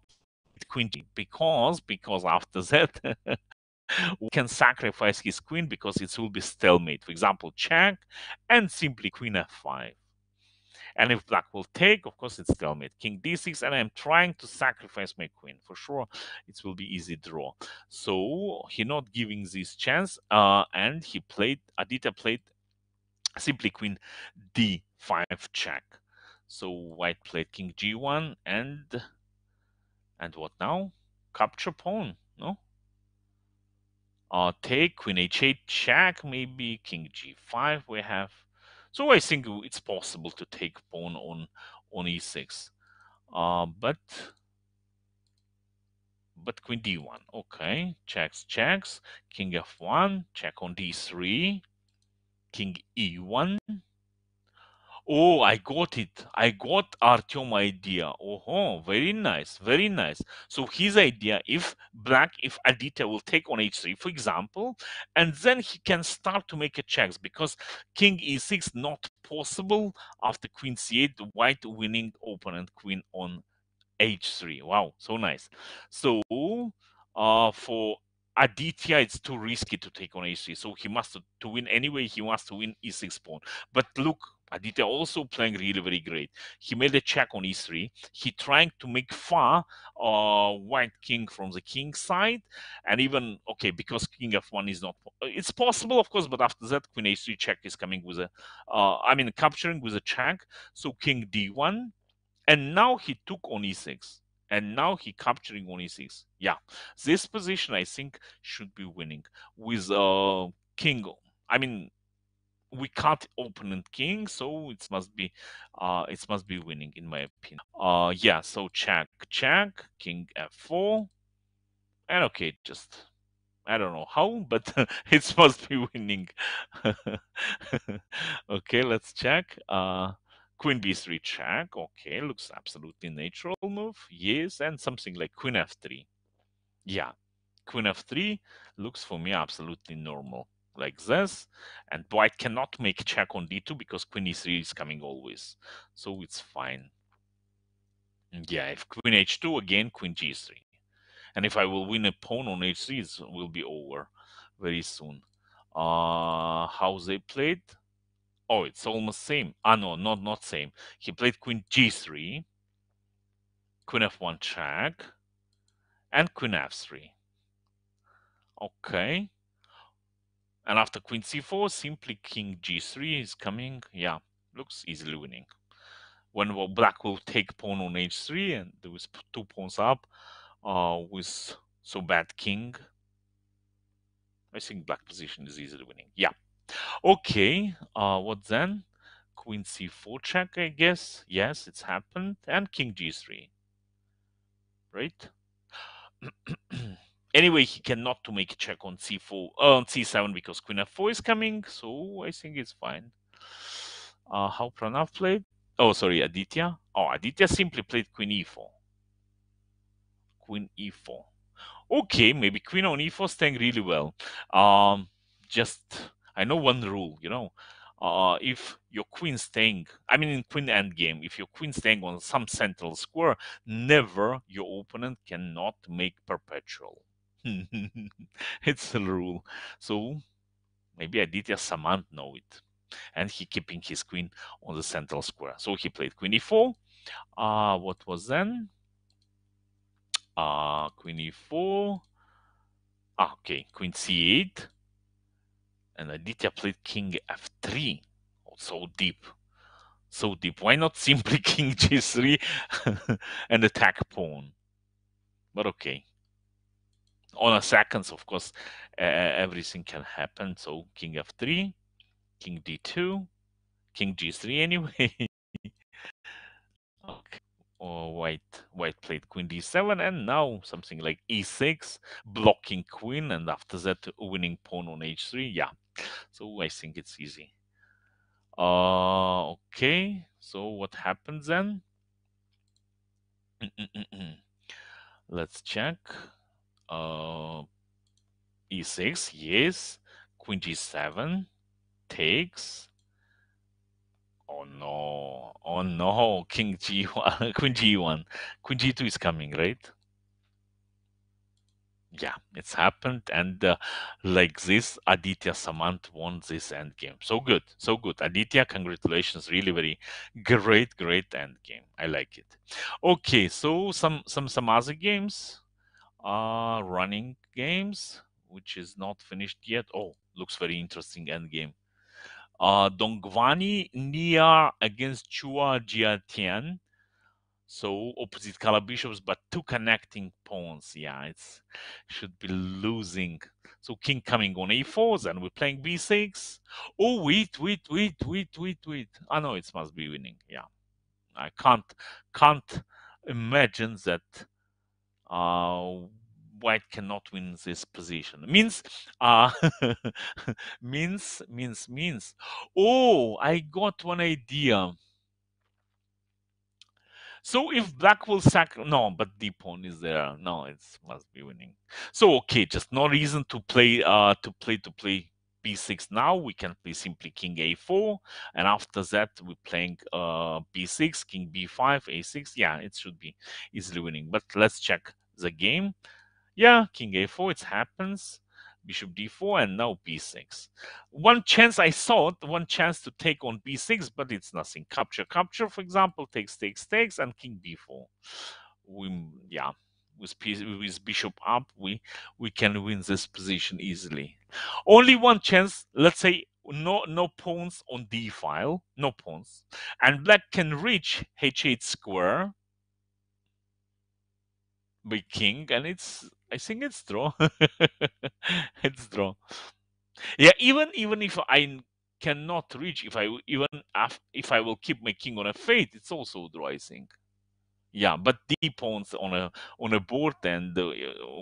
queen because, because after that, <laughs> we can sacrifice his queen because it will be stalemate. For example, check and simply queen f5. And if black will take, of course, it's stalemate. King d6, and I'm trying to sacrifice my queen. For sure, it will be easy draw. So he not giving this chance, uh, and he played, Aditya played simply queen d5 check. So white played king g1, and and what now? Capture pawn, no? Uh, take queen h8 check, maybe king g5 we have so I think it's possible to take pawn on on e6. Uh, but but queen d1. Okay, checks, checks. King f1, check on d3. King e1. Oh, I got it. I got Artyom idea. Oh, very nice, very nice. So his idea, if black, if Aditya will take on h3, for example, and then he can start to make a checks because king e6 not possible after queen c8, white winning opponent queen on h3. Wow, so nice. So uh, for Aditya, it's too risky to take on h3. So he must to win anyway. He wants to win e6 pawn. But look, Aditya also playing really very great. He made a check on e3. He trying to make far uh, white king from the king side, and even okay because king f1 is not. It's possible, of course, but after that queen h3 check is coming with a. Uh, I mean capturing with a check. So king d1, and now he took on e6 and now he capturing on e6 yeah this position i think should be winning with uh king i mean we can't opponent king, so it must be uh it must be winning in my opinion. Uh yeah, so check, check, king f4. And okay, just I don't know how, <laughs> but <laughs> it must be winning. <laughs> okay, let's check. Uh queen b3 check. Okay, looks absolutely natural move. Yes, and something like queen f3. Yeah, queen f3 looks for me absolutely normal like this. And white cannot make check on d2 because queen e3 is coming always. So it's fine. Yeah, if queen h2, again, queen g3. And if I will win a pawn on h3, it will be over very soon. Uh, how they played? Oh, it's almost same. Ah, no, not, not same. He played queen g3. queen f1 check, and queen f3. Okay. And after queen c4, simply king g3 is coming. Yeah, looks easily winning. When black will take pawn on h3 and there was two pawns up uh, with so bad king. I think black position is easily winning. Yeah. Okay. Uh, what then? Queen c4 check, I guess. Yes, it's happened. And king g3. Right? <clears throat> anyway, he cannot to make a check on c4 uh, on c7 because queen f4 is coming. So I think it's fine. Uh, how Pranav played? Oh, sorry, Aditya. Oh, Aditya simply played queen e4. Queen e4. Okay, maybe queen on e4 staying really well. Um, just I know one rule, you know. Uh, if your queen staying, I mean in queen endgame, if your queen staying on some central square, never your opponent cannot make perpetual. <laughs> it's a rule. So maybe Aditya Samant know it. And he keeping his queen on the central square. So he played queen e4. Uh, what was then? Uh, queen e4. Ah, okay, queen c8. And Aditya played king f3. Oh, so deep. So deep. Why not simply <laughs> king g3 <laughs> and attack pawn? But okay on a seconds, of course, uh, everything can happen. So king f3, king d2, king g3 anyway. <laughs> okay. Oh, white white played queen d7 and now something like e6 blocking queen and after that winning pawn on h3 yeah so i think it's easy uh okay so what happens then <clears throat> let's check uh, e6, yes. Queen g7 takes. Oh no, oh no, king g1, <laughs> queen g1. Queen g2 is coming, right? Yeah, it's happened. And uh, like this, Aditya Samant won this endgame. So good, so good. Aditya, congratulations. Really very great, great endgame. I like it. Okay, so some some some other games uh, running games, which is not finished yet. Oh, looks very interesting end game. Uh, Dongwani Nia against Chua Jiatian. So opposite color bishops, but two connecting pawns. Yeah, it's should be losing. So king coming on a4, and we're playing b6. Oh wait, wait, wait, wait, wait, wait. I know it must be winning. Yeah, I can't can't imagine that white cannot win this position. Means, uh, <laughs> means, means, means. Oh, I got one idea. So if black will sack, no, but d pawn is there. No, it must be winning. So okay, just no reason to play, uh, to play, to play b6 now. We can play simply king a4, and after that we're playing uh, b6, king b5, a6. Yeah, it should be easily winning. But let's check the game. Yeah, king a4, it happens. Bishop d4 and now b6. One chance I thought, one chance to take on b6, but it's nothing. Capture, capture, for example, takes, takes, takes, and king b4. We, yeah, with, with bishop up, we, we can win this position easily. Only one chance, let's say no no pawns on d file, no pawns, and black can reach h8 square by king, and it's I think it's draw. <laughs> it's draw. Yeah, even even if I cannot reach, if I even if I will keep my king on a fate, it's also draw. I think. Yeah, but d pawns on a on a board, and uh,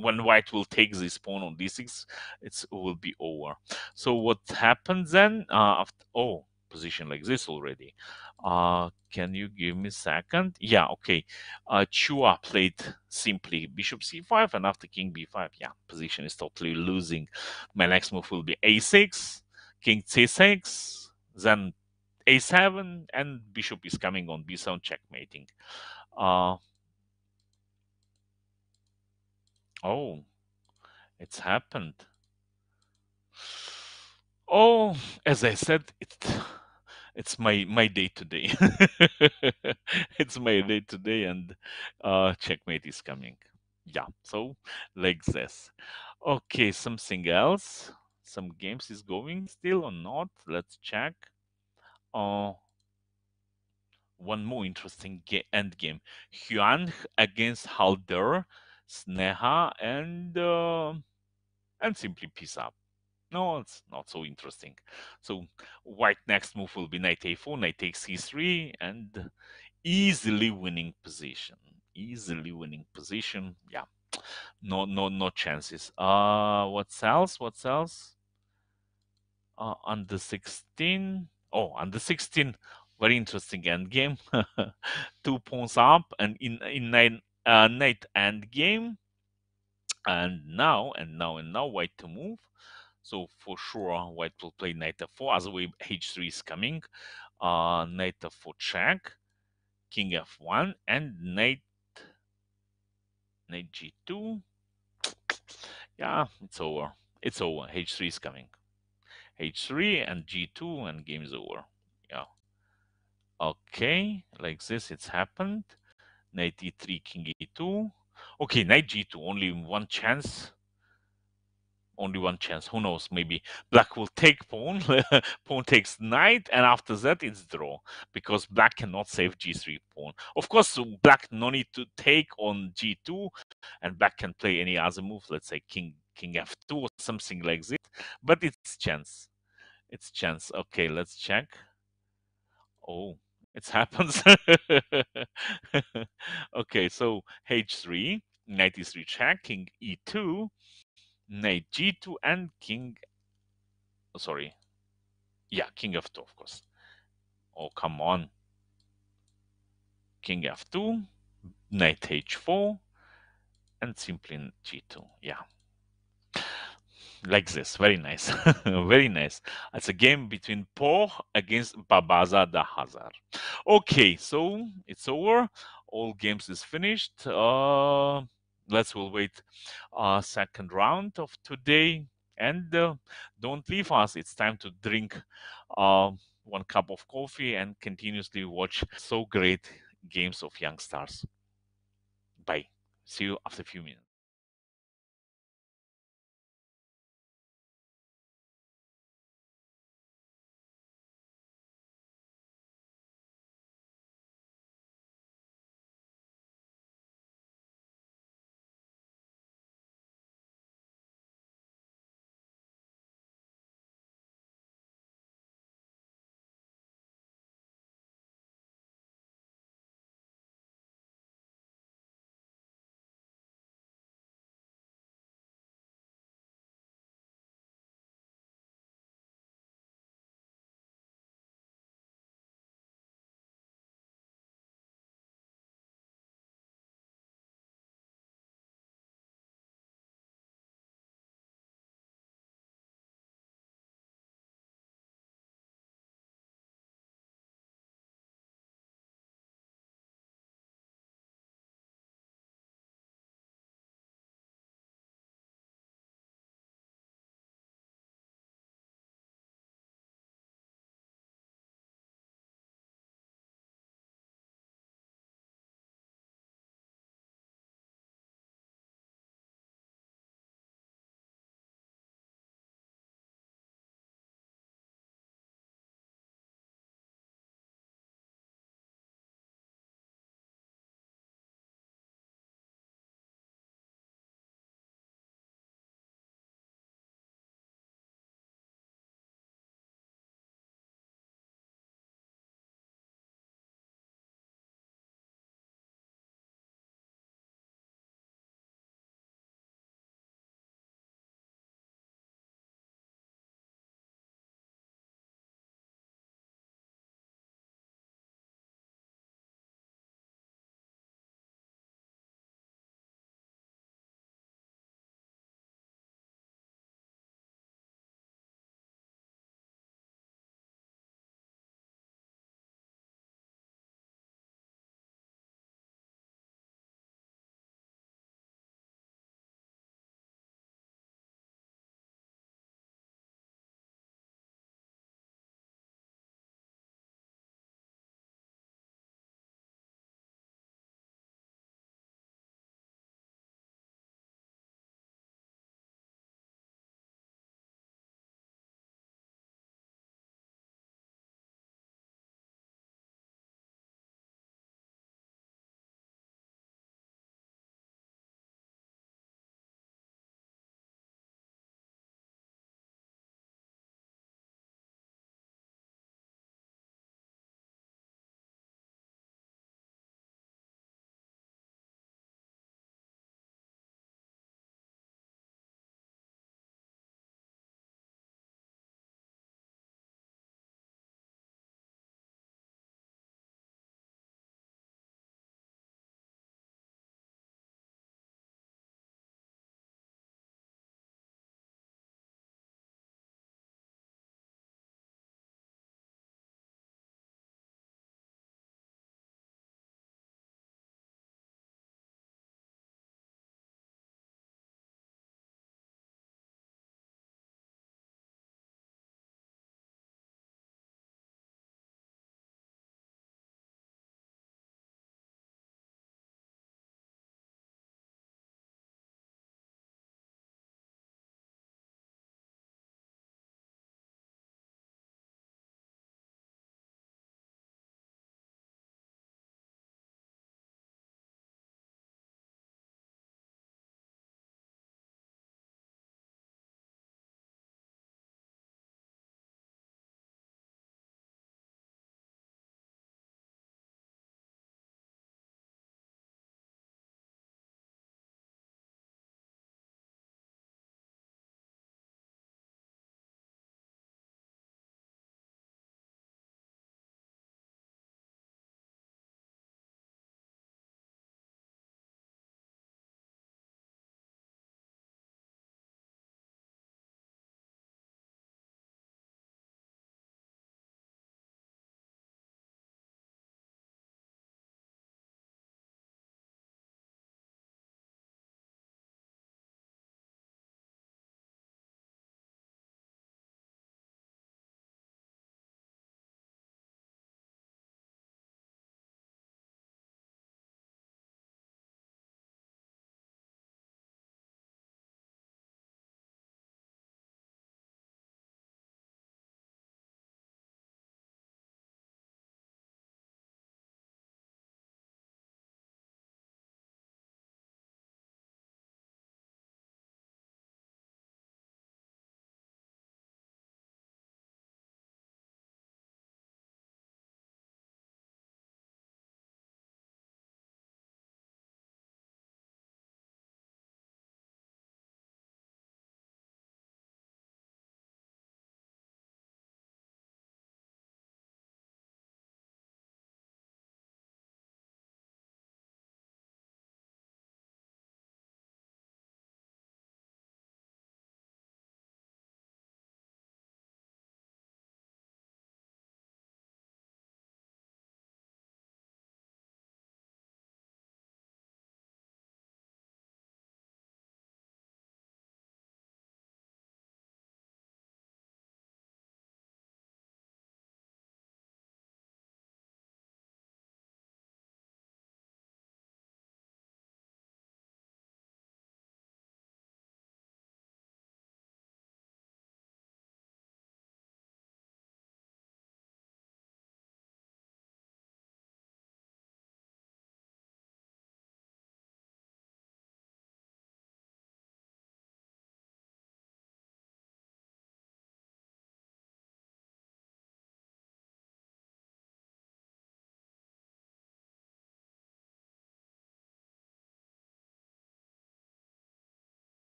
when white will take this pawn on d6, it will be over. So what happens then? Uh, after oh, position like this already. Uh, can you give me second? Yeah, okay. Uh, Chua played simply bishop c5 and after king b5. Yeah, position is totally losing. My next move will be a6, king c6, then a7, and bishop is coming on b7 checkmating. Uh, oh, it's happened. Oh, as I said, it it's my my day today. <laughs> it's my day today, and uh, checkmate is coming. Yeah, so like this. Okay, something else. Some games is going still or not? Let's check. Uh, one more interesting ga- end game. Huan against Halder, Sneha, and uh, and simply piece up. No, it's not so interesting. So white next move will be knight a4, knight takes c3, and easily winning position. Easily winning position. Yeah. No, no, no chances. Uh what else? What else? Uh under 16. Oh, under 16. Very interesting end game. <laughs> Two pawns up and in in nine uh, knight end game. And now and now and now white to move. So for sure, white will play knight f4. As way h3 is coming. Uh, knight f4 check, king f1, and knight knight g2. <tsk> Yeah, it's over. It's over. h3 is coming. h3 and g2, and game is over. Yeah. Okay, like this, it's happened. Knight e3, king e2. Okay, knight g2, only one chance only one chance. Who knows? Maybe black will take pawn, <laughs> pawn takes knight, and after that it's draw because black cannot save g3 pawn. Of course, black no need to take on g2, and black can play any other move. Let's say king king f2 or something like this. But it's chance. It's chance. Okay, let's check. Oh, it happens. <laughs> okay, so h3, knight e3 check, king e2 knight g2 and king oh, sorry. Yeah king f2 of course. Oh come on. King f2 knight h4 and simply g2 yeah. Like this. Very nice. <laughs> Very nice. It's a game between Po against Babaza the Hazard. Okay so it's over. All games is finished. Uh let's will wait a second round of today. And uh, don't leave us. It's time to drink uh, one cup of coffee and continuously watch so great games of young stars. Bye. See you after a few minutes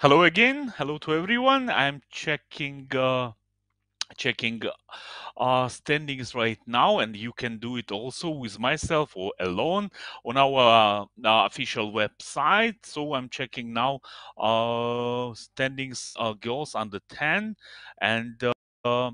Hello again. Hello to everyone. I'm checking uh, checking uh, standings right now, and you can do it also with myself or alone on our uh, official website. So I'm checking now uh, standings uh, girls under 10 and uh,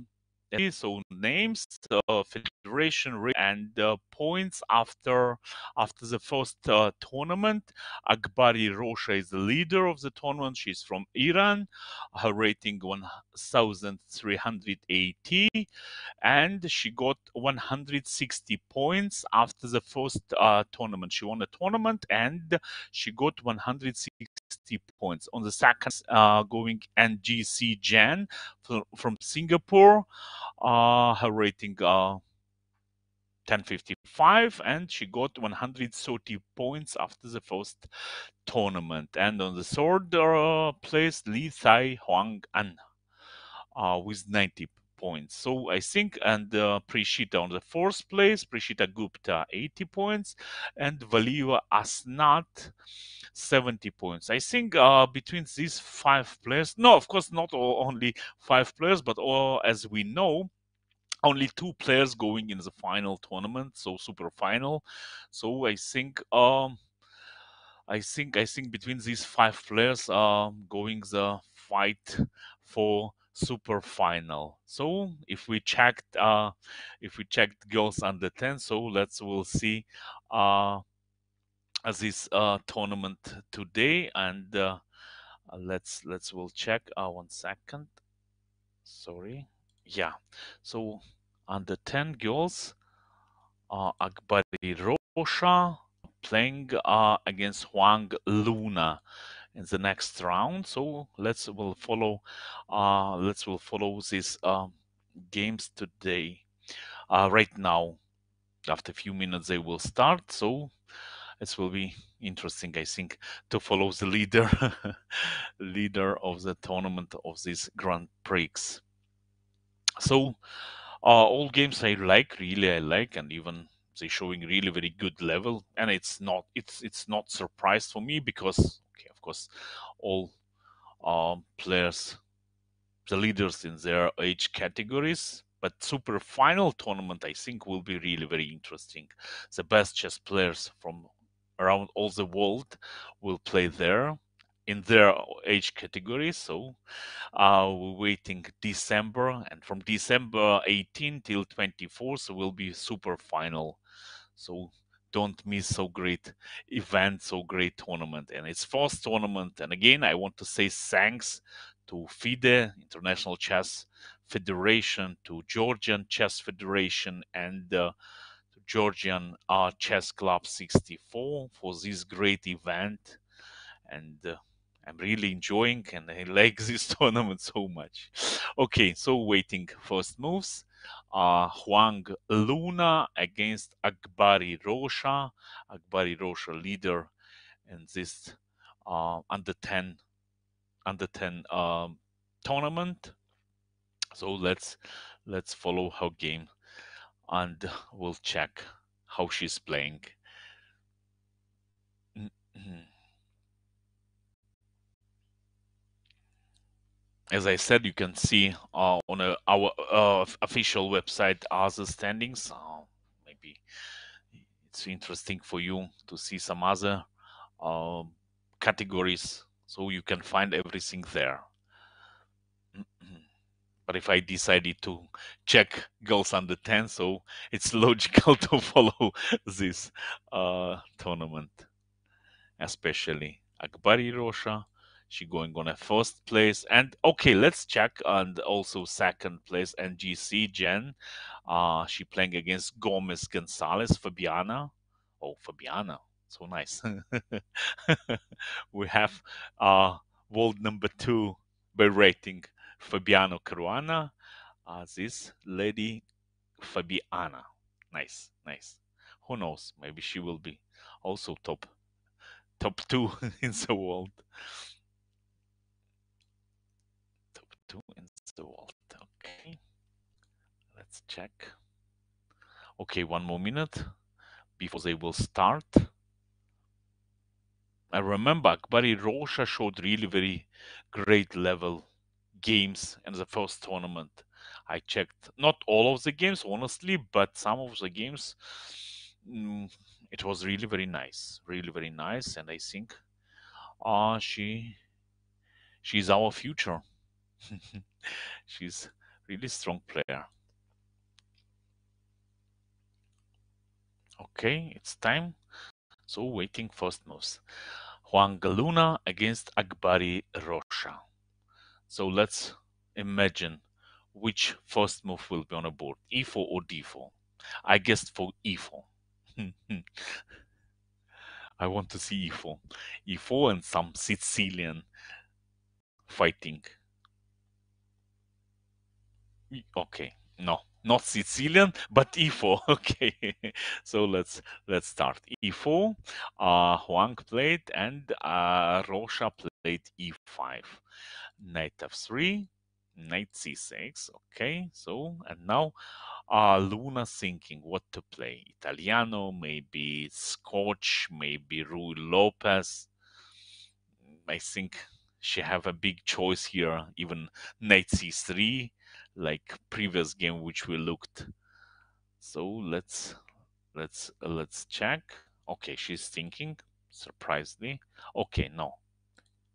so names, uh, federation and uh, points after after the first uh, tournament. Akbari Rosha is the leader of the tournament. She's from Iran. Her rating 1,380, and she got 160 points after the first uh, tournament. She won a tournament and she got 160 points. On the second, uh, going NGC Jan from, Singapore. Uh, her rating uh, 1055 and she got 130 points after the first tournament. And on the third uh, place, Li Thai Huang An uh, with 90 points. So I think, and uh, Prishita on the fourth place, Prishita Gupta 80 points, and Valiva Asnat 70 points. I think uh, between these five players, no, of course, not all, only five players, but all, as we know, only two players going in the final tournament, so super final. So I think um I think I think between these five players um going the fight for super final. So if we checked uh if we checked girls under 10, so let's we'll see uh as this uh tournament today and uh, let's let's we'll check uh one second. Sorry. Yeah. So under 10 girls, uh, Akbari Rosha playing uh, against Huang Luna in the next round. So let's will follow uh, let's will follow these um, games today. Uh, right now, after a few minutes, they will start. So it will be interesting, I think, to follow the leader <laughs> leader of the tournament of this Grand Prix. So uh, all games I like, really I like, and even they showing really very good level. And it's not it's it's not surprise for me because okay, of course, all um, players, the leaders in their age categories. But super final tournament, I think, will be really very interesting. The best chess players from around all the world will play there in their age category. So uh, we're waiting December, and from December 18 till 24, so will be super final. So don't miss so great event, so great tournament, and it's first tournament. And again, I want to say thanks to FIDE International Chess Federation, to Georgian Chess Federation, and uh, Georgian uh, Chess Club 64 for this great event. And uh, I'm really enjoying and I like <laughs> this tournament so much. Okay, so waiting first moves. Uh, Huang Luna against Akbari Rosha. Akbari Rosha leader in this uh, under 10 under 10 um, tournament. So let's let's follow her game and we'll check how she's playing. As I said, you can see uh, on a, our uh, official website other standings. Uh, maybe it's interesting for you to see some other um, categories, so you can find everything there. <clears throat> But if I decided to check girls under 10, so it's <laughs> logical to follow this uh, tournament, especially Akbari Rosha, she going on a first place. And okay let's check and also second place ngc jen uh she playing against gomez gonzalez fabiana. Oh fabiana. So nice. <laughs> We have uh world number two by rating fabiano caruana uh, this lady fabiana. Nice nice. Who knows? Maybe she will be also top top two <laughs> in the world two in the world. Okay, let's check. Okay, one more minute before they will start. I remember Akbari Rosha showed really very great level games in the first tournament. I checked not all of the games, honestly, but some of the games. Mm, it was really very nice, really very nice, and I think, uh, she she's our future. <laughs> she's really strong player. Okay, it's time. So waiting first moves. Huang Luna against Akbari Rosha. So let's imagine which first move will be on a board, e4 or d4. I guessed for e4. <laughs> I want to see e4. e4 and some Sicilian fighting. Okay, no, not Sicilian, but e4. <laughs> Okay, so let's let's start. e4. Uh, Huang played and uh, Rosha played e5. Knight f3, knight c6. Okay, so and now uh, Luna thinking what to play. Italiano, maybe Scotch, maybe Ruy Lopez. I think she have a big choice here. Even knight c3 like previous game which we looked. So let's let's uh, let's check. Okay she's thinking surprisingly. Okay no.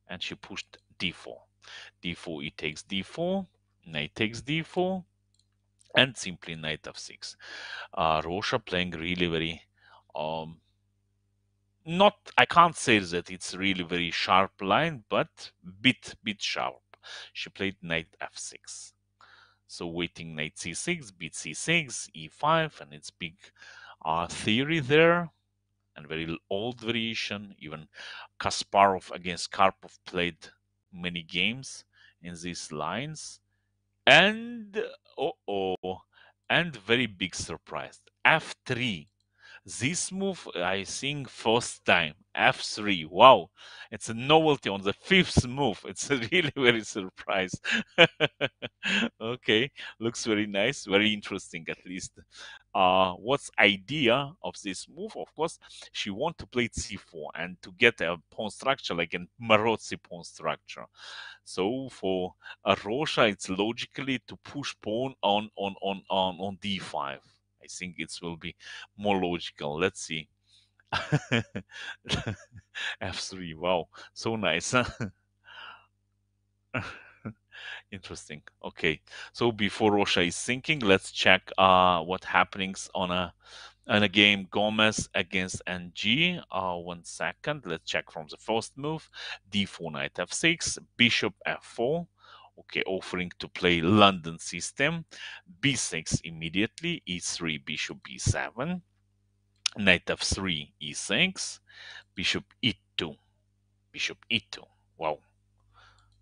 And she pushed d4 d4 e takes d4 knight takes d4 and simply knight f6 uh rosha playing really very um not i can't say that it's really very sharp line but bit bit sharp. She played knight f6 so waiting knight c6, beat c6, e5, and it's big uh, theory there, and very old variation. Even Kasparov against Karpov played many games in these lines. And, oh, oh, and very big surprise. f3 this move, I think, first time, f3. Wow, it's a novelty on the fifth move. <laughs> It's really very surprised. <laughs> okay, looks very nice, very interesting at least. Uh, what's idea of this move? Of course, she want to play c4 and to get a pawn structure like a Maroczy pawn structure. So for a Rosha, it's logically to push pawn on on on on on d5. Think it will be more logical. Let's see. <laughs> F3. Wow, so nice. <laughs> Interesting. Okay, so before Rosha is thinking, let's check uh, what happenings on a on a game Gomez against NG. Uh, one second. Let's check from the first move. D4 knight f6, bishop f4 okay, offering to play London system, b6 immediately, e3, bishop b7, knight f3, e6, bishop e2, bishop e2. Wow,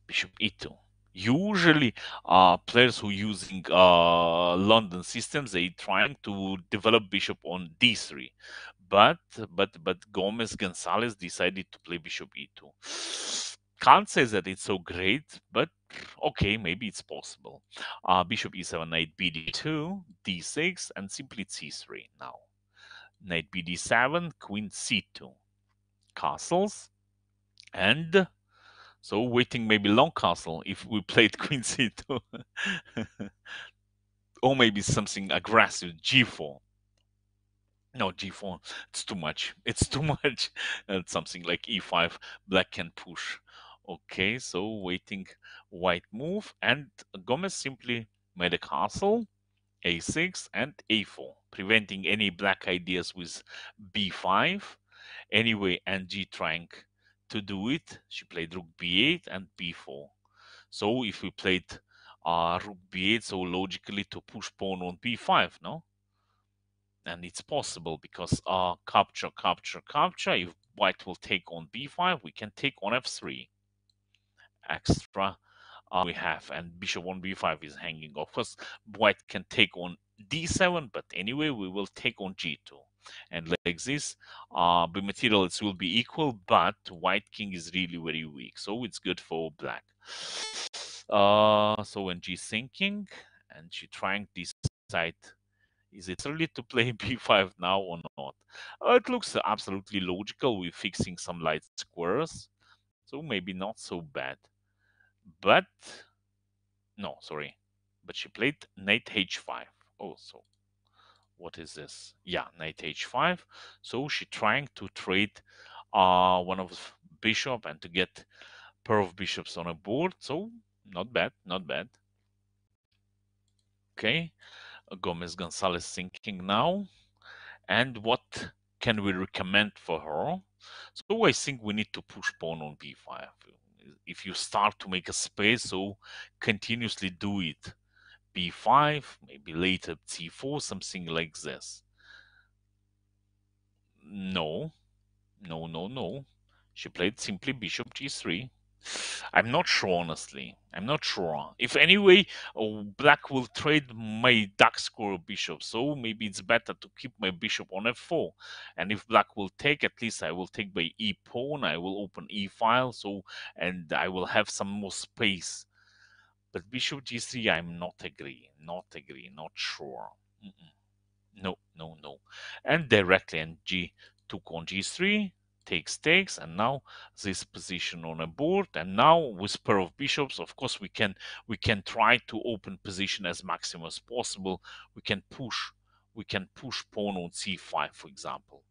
bishop e2. Usually, uh, players who using uh, London systems, they trying to develop bishop on d3, but but but Gomez Gonzalez decided to play bishop e2 can't say that it's so great, but okay, maybe it's possible. Uh, bishop e7, knight bd2, d6, and simply c3 now. Knight bd7, queen c2. Castles. And so waiting maybe long castle if we played <laughs> queen c2. or maybe something aggressive, g4. No, g4, it's too much. It's too <laughs> much. And something like e5, black can push. Okay, so waiting white move, and Gomez simply made a castle, a6 and a4, preventing any black ideas with b5. Anyway, NG trying to do it. She played rook b8 and b4. So if we played uh, rook b8, so logically to push pawn on b5, no? And it's possible because uh, capture, capture, capture. If white will take on b5, we can take on f3 extra uh, we have and bishop on b5 is hanging of course white can take on d7 but anyway we will take on g2 and like this uh the materials will be equal but white king is really very weak so it's good for black uh so when she's thinking and she trying to decide is it early to play <laughs> b5 now or not? Uh, it looks absolutely logical. We're fixing some light squares, so maybe not so bad. But no, sorry, but she played knight h5. Oh, so what is this? Yeah, knight h5. So she trying to trade uh, one of bishop and to get pair of bishops on a board. So not bad, not bad. Okay, Gomez Gonzalez thinking now. And what can we recommend for her? So I think we need to push pawn on b5. If you start to make a space, so continuously do it. b5, maybe later c4, something like this. No, no, no, no. She played simply bishop g3. I'm not sure, honestly. I'm not sure. If anyway, oh, black will trade my dark square bishop, so maybe it's better to keep my bishop on f4. And if black will take, at least I will take by e pawn. I will open e file, so and I will have some more space. But bishop g3, I'm not agree, not agree, not sure. Mm -mm. No, no, no. And directly and g took on g3, takes takes and now this position on a board and now with pair of bishops of course we can we can try to open position as maximum as possible. We can push we can push pawn on c5 for example.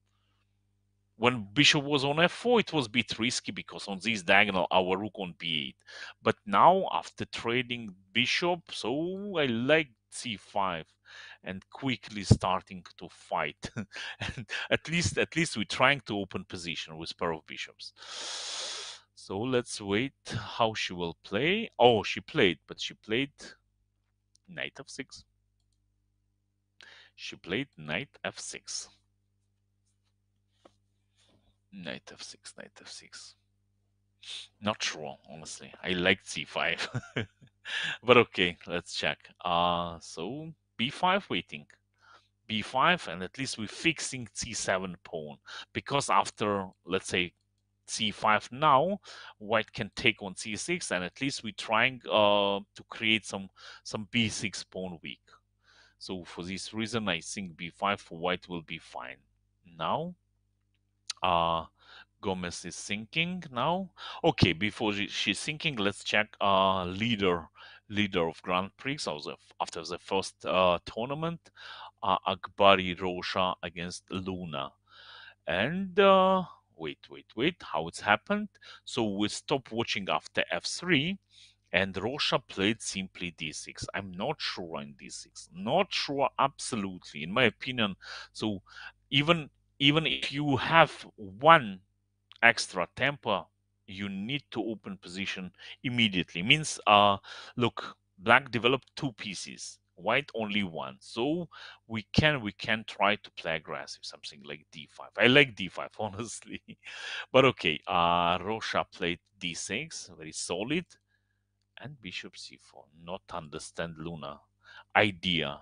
When bishop was on f4 it was a bit risky because on this diagonal our rook on b8 but now after trading bishop so i like c5 and quickly starting to fight. <laughs> at least at least we're trying to open position with pair of bishops. So let's wait how she will play. Oh, she played, but she played knight f6. She played knight f6. Knight f6, knight f6. Not sure, honestly. I like c5. <laughs> but okay, let's check. Uh, so b5 waiting b5 and at least we're fixing c7 pawn because after let's say c5 now white can take on c6 and at least we're trying uh, to create some some b6 pawn weak. So for this reason i think b5 for white will be fine. Now uh Gomez is thinking now. Okay, before she, she's thinking, let's check uh leader leader of Grand Prix also after the first uh, tournament, uh, Akbari Rosha against Luna. And uh, wait, wait, wait, how it's happened? So we stopped watching after f3 and Rosha played simply d6. I'm not sure on d6. Not sure absolutely, in my opinion. So even even if you have one extra tempo you need to open position immediately. Means, uh, look, black developed two pieces, white only one. So we can we can try to play aggressive, something like d5. I like d5 <laughs> honestly, but okay. Uh, Rosha played d6, very solid, and bishop c4. Not understand Luna idea.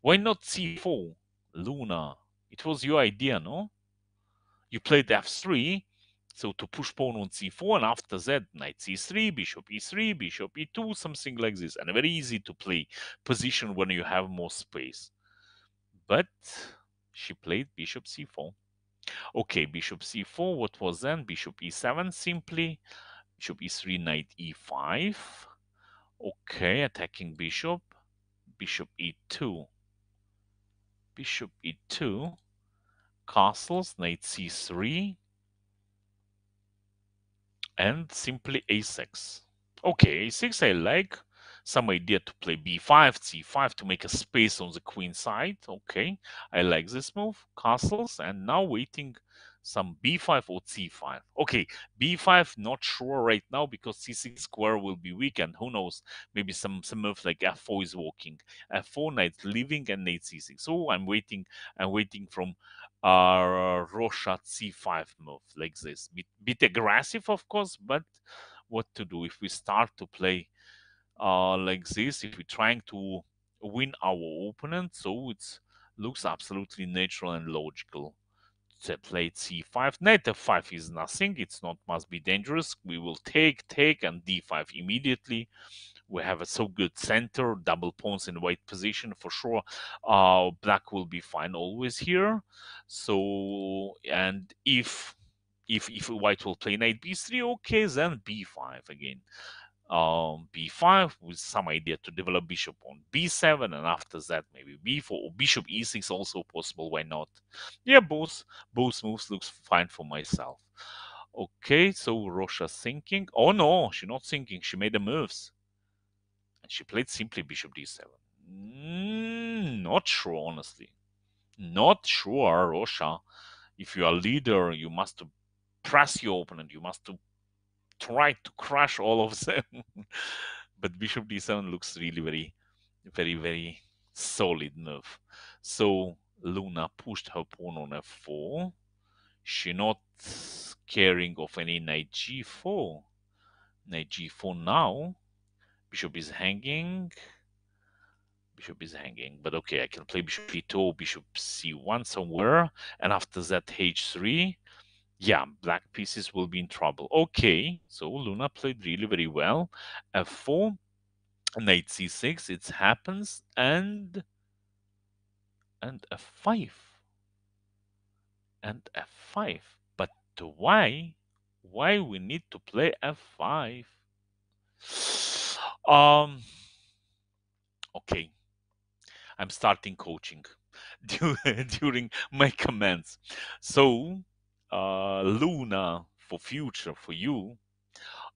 Why not c4, Luna? It was your idea, no? You played f3 so to push pawn on c4 and after that knight c3, bishop e3, bishop e2, something like this. And very easy to play position when you have more space. But she played bishop c4. Okay, bishop c4, what was then? Bishop e7 simply. Bishop e3, knight e5. Okay, attacking bishop. Bishop e2. Bishop e2. Castles, knight c3 and simply a6. Okay, a6 I like. Some idea to play b5, c5 to make a space on the queen side. Okay, I like this move. Castles and now waiting some b5 or c5. Okay, b5 not sure right now because c6 square will be weak and who knows, maybe some, some move like f4 is working. f4 knight leaving and knight c6. So I'm waiting, I'm waiting from uh, Rosha c5 move like this. Bit, bit aggressive, of course, but what to do if we start to play uh, like this, if we're trying to win our opponent, so it looks absolutely natural and logical to play c5. Knight f5 is nothing, it's not must be dangerous. We will take, take, and d5 immediately we have a so good center, double pawns in white position for sure. Uh, black will be fine always here. So and if if if white will play knight b3, okay, then b5 again. Um, b5 with some idea to develop bishop on b7, and after that maybe b4 or bishop e6 also possible. Why not? Yeah, both both moves looks fine for myself. Okay, so Rosha's thinking. Oh no, she's not thinking. She made the moves. And she played simply bishop d7. Mm, not sure, honestly. Not sure, Rosha. If you are leader, you must press your opponent. You must try to crush all of them. <laughs> but bishop d7 looks really very, very, very solid move. So Luna pushed her pawn on f4. She not caring of any knight g4. Knight g4 now. Bishop is hanging. Bishop is hanging. But okay, I can play bishop e2, bishop c1 somewhere. And after that, h3. Yeah, black pieces will be in trouble. Okay, so Luna played really very well. f4, knight c6, it happens. And and f5 and f5 but why why we need to play f5 um okay. I'm starting coaching <laughs> during my comments so uh luna for future for you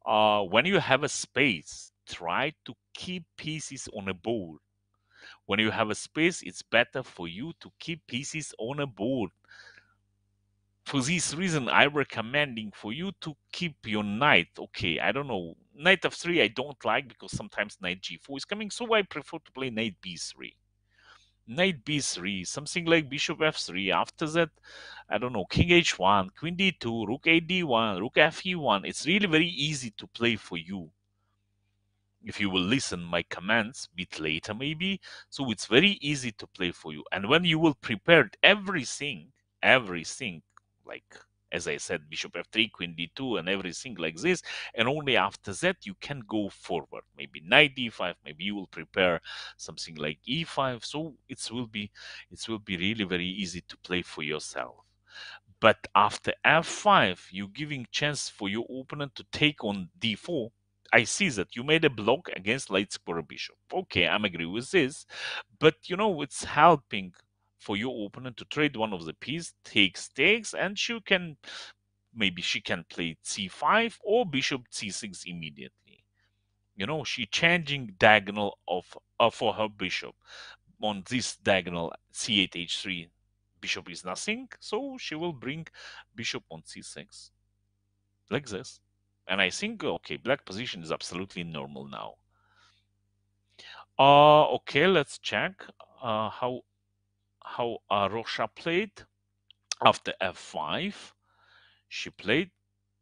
uh when you have a space try to keep pieces on a board. When you have a space it's better for you to keep pieces on a board. For this reason i'm recommending for you to keep your knight okay. I don't know knight f3 i don't like because sometimes knight g4 is coming so i prefer to play knight b3 knight b3 something like bishop f3 after that i don't know king h1 queen d2 rook a d1 rook fe1 it's really very easy to play for you. If you will listen my commands a bit later maybe so it's very easy to play for you. And when you will prepare everything everything like as I said, bishop f3, queen d2, and everything like this. And only after that you can go forward. Maybe knight d5. Maybe you will prepare something like e5. So it will be it will be really very easy to play for yourself. But after f5, you're giving chance for your opponent to take on d4. I see that you made a block against light square bishop. Okay, I'm agree with this, but you know it's helping for your opponent to trade one of the pieces, takes takes, and she can maybe she can play c5 or bishop c6 immediately. You know, she changing diagonal of uh, for her bishop. On this diagonal c8 h3 bishop is nothing so she will bring bishop on c6 like this. And i think okay black position is absolutely normal now. Uh okay let's check uh how how uh, Rosha played after f5. She played,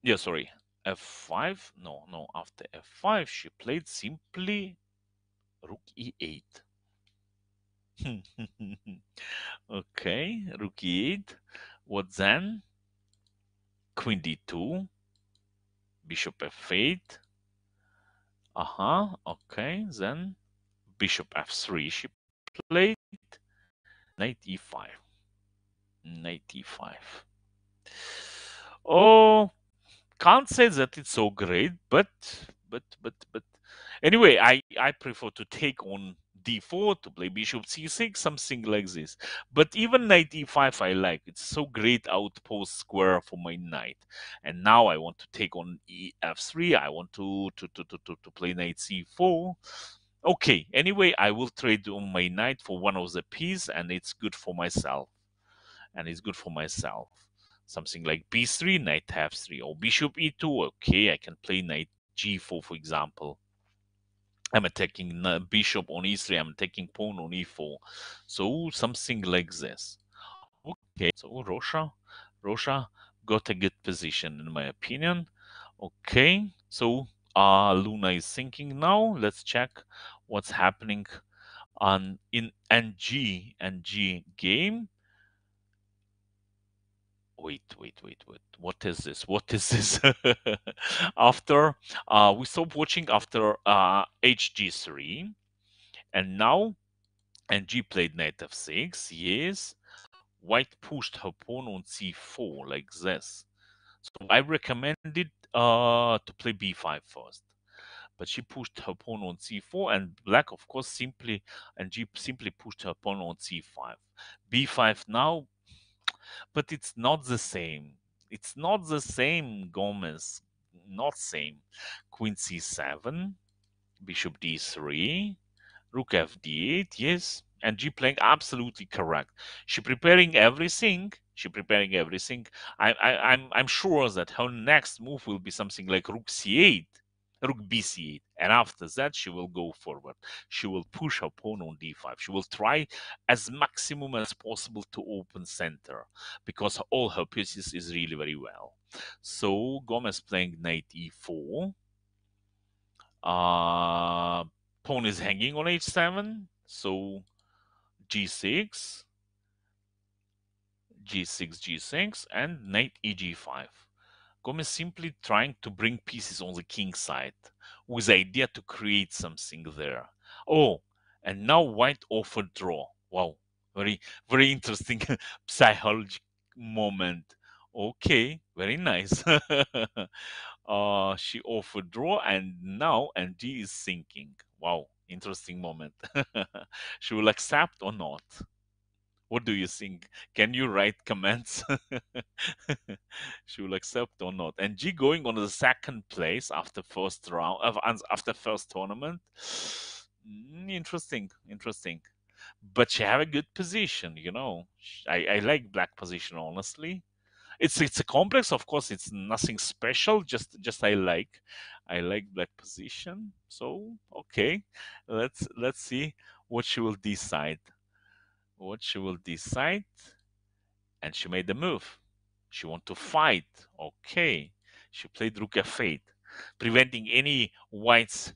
yeah, sorry, f5. No, no, after f5, she played simply rook e8. <laughs> okay, rook e8. What then? Queen d2, bishop f8. Uh-huh, okay, then bishop f3 she played knight e5 knight e5 oh can't say that it's so great but but but but anyway i i prefer to take on d4 to play bishop c6 something like this. But even knight e5 i like. It's so great outpost square for my knight. And now i want to take on ef3 i want to to to to, to, to play knight c4 Okay, anyway, I will trade on my knight for one of the pieces and it's good for myself. And it's good for myself. Something like b3, knight f3, or bishop e2. Okay, I can play knight g4, for example. I'm attacking bishop on e3, I'm attacking pawn on e4. So something like this. Okay, so Rosha, Rosha got a good position in my opinion. Okay, so uh, Luna is sinking now. Let's check what's happening on in NG NG game. wait, wait, wait, wait. What is this? What is this? <laughs> after uh, we stopped watching after uh, HG3, and now NG played knight f6. Yes, white pushed her pawn on c4 like this. So I recommended uh, to play b5 first. But she pushed her pawn on c4, and black, of course, simply NG simply pushed her pawn on c5. b5 now, but it's not the same. It's not the same, Gomez. Not same. Queen c7, bishop d3, rook f d8, yes, NG playing absolutely correct. She preparing everything. She preparing everything. I, I, I'm I'm sure that her next move will be something like Rook C8, Rook BC8, and after that she will go forward. She will push her pawn on D5. She will try as maximum as possible to open center because all her pieces is really very well. So Gomez playing knight E4. Uh, pawn is hanging on H7. So g6, g6, g6, and knight eg5. Gomez simply trying to bring pieces on the king side with the idea to create something there. Oh, and now white offered draw. Wow, very, very interesting <laughs> psychological moment. Okay, very nice. <laughs> uh, she offered draw, and now NG is thinking. Wow, interesting moment. <laughs> she will accept or not. What do you think? Can you write comments? <laughs> she will accept or not. NG going on the second place after first round, of after first tournament. Mm, interesting, interesting. But she have a good position, you know. I, I like black position honestly it's it's a complex of course it's nothing special just just i like i like black position so okay let's let's see what she will decide what she will decide and she made the move. She want to fight okay. She played rook f8 preventing any whites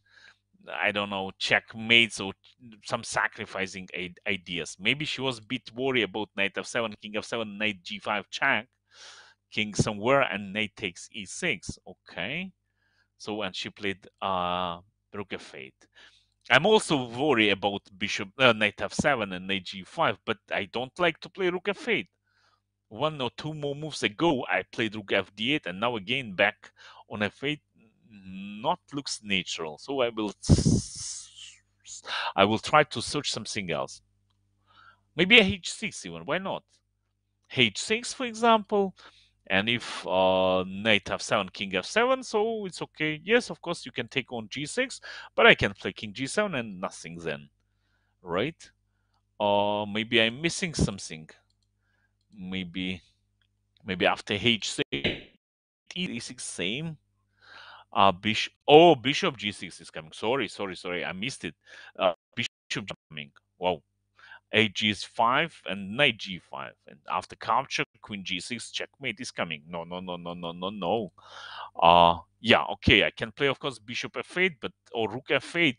I don't know, checkmates or some sacrificing ideas. Maybe she was a bit worried about knight f7, king f7, knight g5 check, king somewhere and knight takes e6 okay. So and she played uh rook f8 i'm also worried about bishop uh, knight f7 and knight g5 but i don't like to play rook f8 one or two more moves ago i played rook f d8 and now again back on f8 not looks natural. So i will i will try to search something else. Maybe a h6 even why not? H6 for example and if uh, knight f7, king f7, so it's okay. Yes, of course, you can take on g6, but I can play king g7 and nothing then, right? Or uh, maybe I'm missing something. Maybe, maybe after h6, e6 same. Uh, bishop. Oh, bishop g6 is coming. Sorry, sorry, sorry. I missed it. Uh, bishop coming. Wow a g5 and knight g5 and after capture queen g6 checkmate is coming. No no no no no no no. Uh yeah okay i can play of course bishop f8 but or rook f8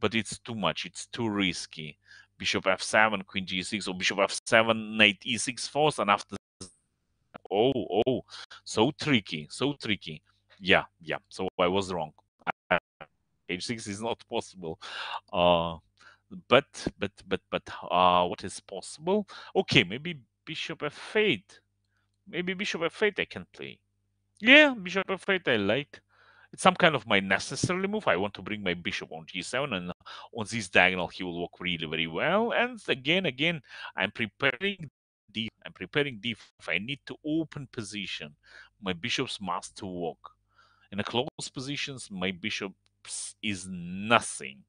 but it's too much it's too risky. Bishop f7 queen g6 or bishop f7 knight e6 force and after oh oh so tricky so tricky. Yeah yeah so i was wrong. <laughs> H6 is not possible. Uh but but but but uh what is possible? Okay maybe bishop f8 maybe bishop f8 i can play. Yeah bishop f8 i like. It's some kind of my necessary move. I want to bring my bishop on g7 and on this diagonal he will work really very well. And again again i'm preparing d i'm preparing d if i need to open position. My bishops must work. In a close positions my bishop is nothing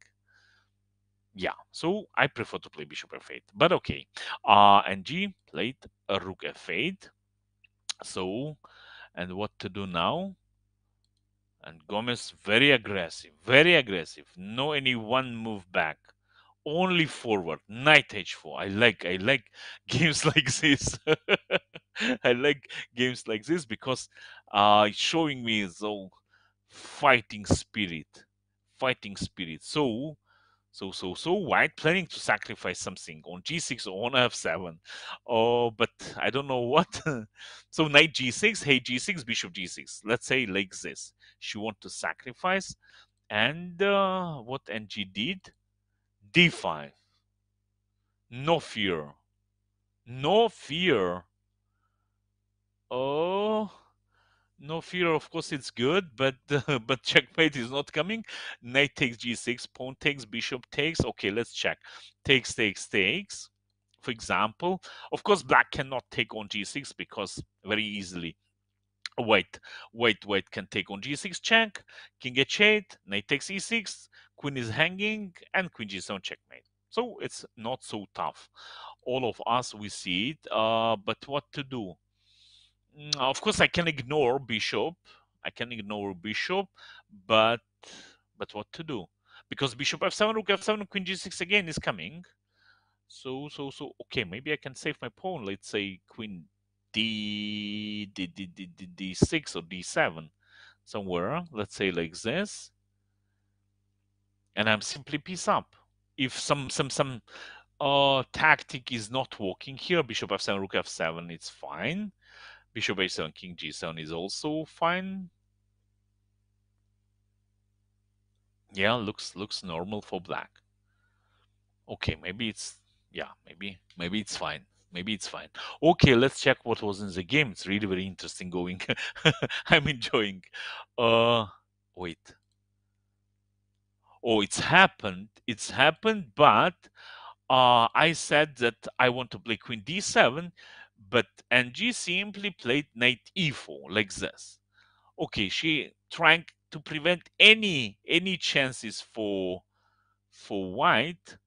yeah, so I prefer to play bishop f8, but okay. Uh, NG played a rook f8. So, and what to do now? And Gomez very aggressive, very aggressive. No any one move back, only forward. Knight h4. I like, I like <laughs> games like this. <laughs> I like games like this because uh, showing me so fighting spirit, fighting spirit. So So, so, so white planning to sacrifice something on g6 or on f7. Oh, but I don't know what. <laughs> so knight g6, hey g6, bishop g6. Let's say like this. She want to sacrifice. And uh, what ng did? d5. No fear. No fear. Oh no fear of course it's good but uh, <laughs> but checkmate is not coming. Knight takes g6 pawn takes bishop takes. Okay let's check. Takes takes takes. For example of course black cannot take on g6 because very easily. White white white can take on g6 check. King h8 knight takes e6 queen is hanging and queen g7 checkmate. So it's not so tough. All of us we see it uh, but what to do of course I can ignore bishop. I can ignore bishop, but but what to do? Because bishop f7, rook f7, queen g6 again is coming. So so so okay, maybe I can save my pawn. Let's say queen d d d d, d d6 or d7 somewhere. Let's say like this, and I'm simply piece up. If some some some uh tactic is not working here, bishop f7, rook f7, it's fine. Bishop a7, king g7 is also fine. Yeah, looks looks normal for black. Okay, maybe it's yeah, maybe maybe it's fine. Maybe it's fine. Okay, let's check what was in the game. It's really very interesting going. <laughs> I'm enjoying. Uh wait. Oh, it's happened. It's happened, but uh I said that I want to play queen d7 but NG simply played knight e4 like this. Okay, she trying to prevent any any chances for for white.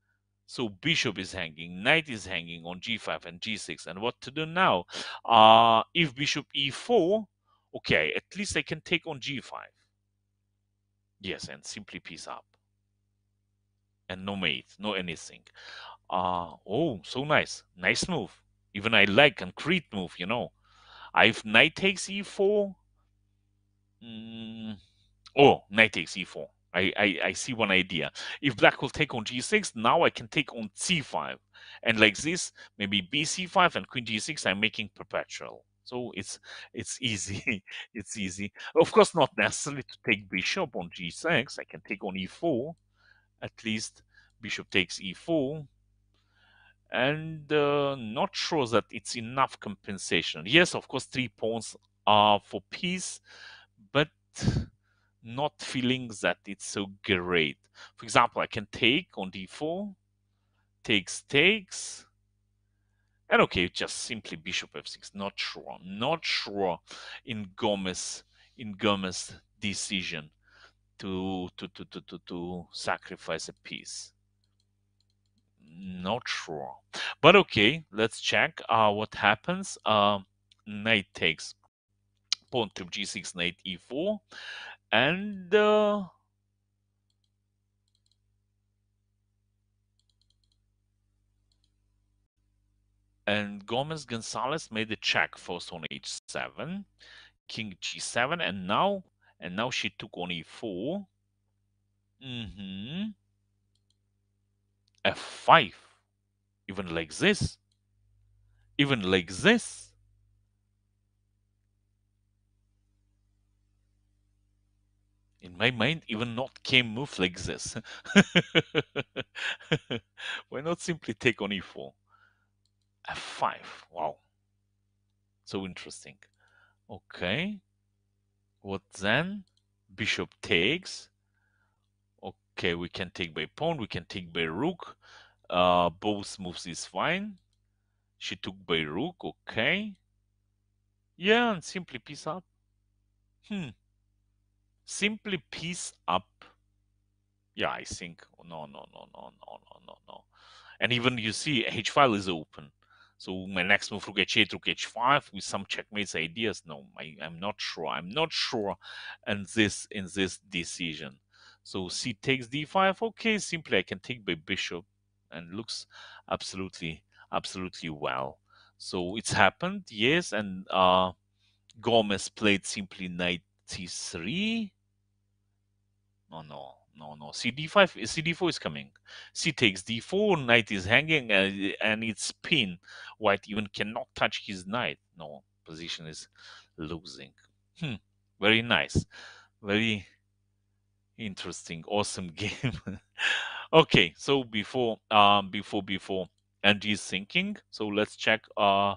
So bishop is hanging, knight is hanging on g5 and g6. And what to do now? Uh, if bishop e4, okay, at least I can take on g5. Yes, and simply piece up. And no mate, no anything. Uh, oh, so nice. Nice move. Even I like concrete move, you know. If knight takes e4, mm, oh, knight takes e4. I, I, I see one idea. If black will take on g6, now I can take on c5. And like this, maybe bc5 and queen g6, I'm making perpetual. So it's it's easy. <laughs> it's easy. Of course, not necessarily to take bishop on g6. I can take on e4. At least bishop takes e4 and uh, not sure that it's enough compensation. Yes, of course, three pawns are for peace, but not feeling that it's so great. For example, I can take on d4, takes, takes, and okay, just simply bishop f6. Not sure, not sure in Gomez in Gomez decision to to to to to, to sacrifice a piece not sure. But okay, let's check uh, what happens. Uh, knight takes pawn to g6, knight e4, and uh, and Gomez Gonzalez made a check first on h7, king g7, and now and now she took on e4. Mm-hmm f5 even like this. Even like this. In my mind even not came move like this. <laughs> Why not simply take on e4 f5 wow. So interesting. Okay. What then? Bishop takes Okay, we can take by pawn, we can take by rook. Uh, both moves is fine. She took by rook, okay. Yeah, and simply piece up. Hmm. Simply piece up. Yeah, I think. No, no, no, no, no, no, no, no. And even you see, h file is open. So my next move, rook h8, rook h5, with some checkmates ideas. No, I, I'm not sure. I'm not sure in this in this decision. So c takes d5. Okay, simply I can take by bishop and looks absolutely, absolutely well. So it's happened, yes, and uh, Gomez played simply knight c3. No, no, no, no. C d5, cd4 is coming. C takes d4, knight is hanging, and, and it's pin. White even cannot touch his knight. No, position is losing. Hmm, very nice. Very interesting, awesome <laughs> game. okay, so before, um, before, before, is thinking. So let's check uh,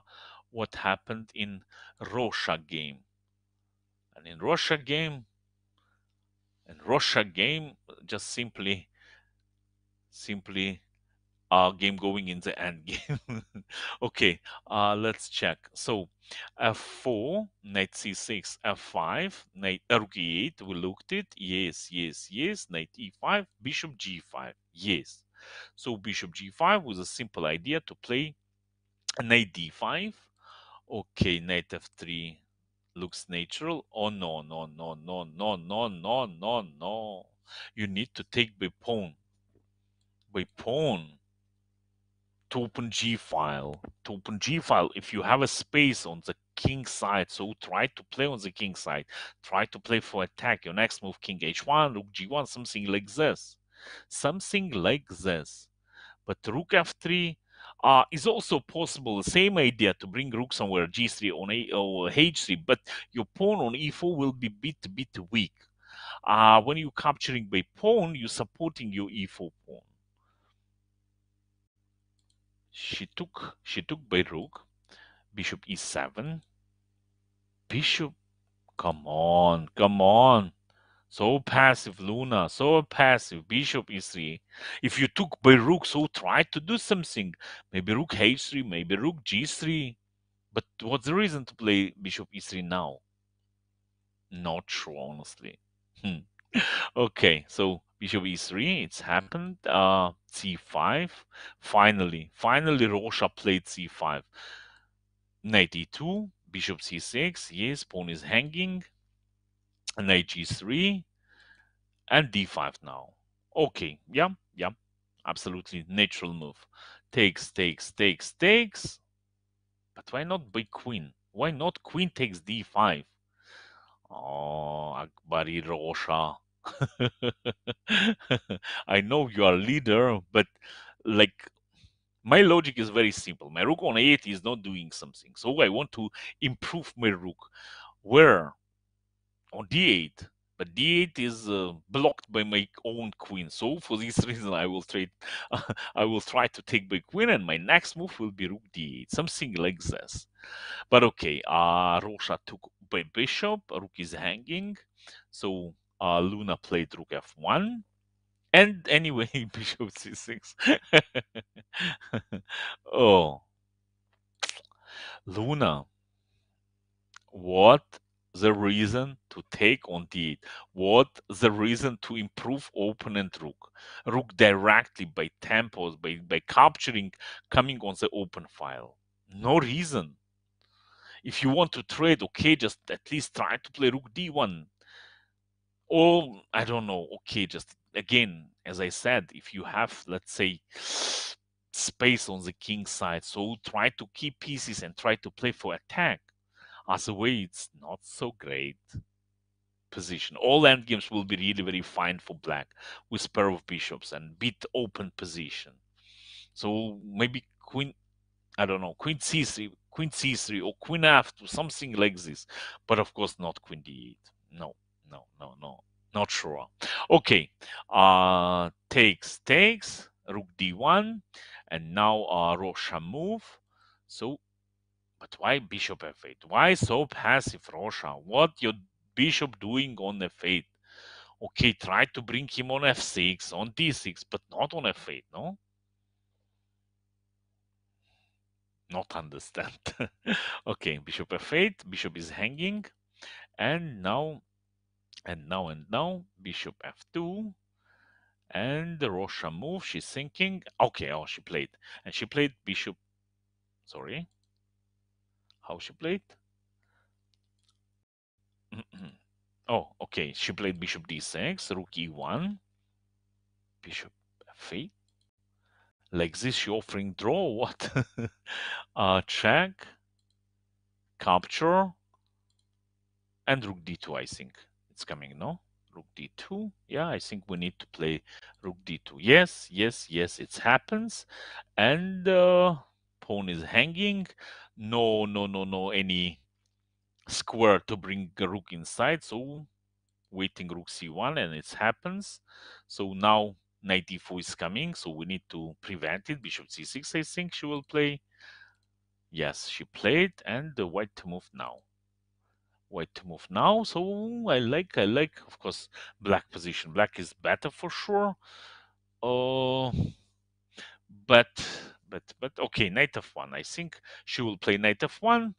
what happened in Russia game. And in Russia game, and Russia game just simply simply uh, game going in the end game. <laughs> okay, uh, let's check. So f4, knight c6, f5, knight rook e8, we looked it. Yes, yes, yes. Knight e5, bishop g5. Yes. So bishop g5 was a simple idea to play knight d5. Okay, knight f3 looks natural. Oh no, no, no, no, no, no, no, no, no. You need to take by pawn. By pawn to open g file. To open g file, if you have a space on the king side, so try to play on the king side. Try to play for attack. Your next move, king h1, rook g1, something like this. Something like this. But rook f3 uh, is also possible. The same idea to bring rook somewhere g3 on a or h3, but your pawn on e4 will be bit bit weak. Uh, when you're capturing by pawn, you're supporting your e4 pawn. She took she took by rook, bishop e7, bishop. Come on, come on. So passive, Luna. So passive. Bishop e3. If you took by rook, so try to do something. Maybe rook h3, maybe rook g3. But what's the reason to play bishop e3 now? Not sure, honestly. Hmm. <laughs> okay, so bishop e3, it's happened. Uh, c5. Finally, finally, Rocha played c5. Knight e2, bishop c6. Yes, pawn is hanging knight g3 and d5 now. Okay, yeah, yeah, absolutely natural move. Takes, takes, takes, takes. But why not by queen? Why not queen takes d5? Oh, Akbari Rosha. <laughs> I know you are leader, but like my logic is very simple. My rook on 8 is not doing something. So I want to improve my rook. Where? On d8. But d8 is uh, blocked by my own queen. So for this <laughs> reason, I will trade. <laughs> I will try to take by queen, and my next move will be rook d8, something like this. But okay, uh, Rosha took by bishop. Rook is hanging, so uh, Luna played rook f1. And anyway, <laughs> bishop c6. <laughs> oh, Luna, what the reason to take on d8? What the reason to improve opponent rook? Rook directly by tempos, by, by capturing, coming on the open file. No reason. If you want to trade, okay, just at least try to play rook d1. Or, I don't know, okay, just again, as I said, if you have, let's say, space on the king side, so try to keep pieces and try to play for attack. As a way, it's not so great position. All endgames will be really very fine for black with pair of bishops and bit open position. So maybe queen, I don't know, queen c3, queen c3 or queen f2, something like this. But of course not queen d8. No, no, no, no, not sure. Okay, uh, takes, takes, rook d1, and now uh, Rosha move. So, but why bishop f8? Why so passive, Rosha? What your bishop doing on f8? Okay, try to bring him on f6, on d6, but not on f8, no? Not understand. <laughs> okay, bishop f8, bishop is hanging, and now and now and now, bishop f2. And the Rosha move, she's thinking, okay, oh, she played. And she played bishop, sorry. How she played? <clears throat> oh, okay, she played bishop d6, rook e1, bishop f8. Like this, she offering draw, <laughs> what? uh, check, capture, and rook d2, I think it's coming, no? rook d2 yeah i think we need to play rook d2 yes yes yes it happens. And uh, pawn is hanging. No no no no any square to bring rook inside. So waiting rook c1 and it happens. So now knight d4 is coming. So we need to prevent it. Bishop c6 i think she will play. Yes she played. And the white to move now white to move now. So I like, I like, of course, black position. Black is better for sure. Uh, but, but, but, okay, knight f1. I think she will play knight f1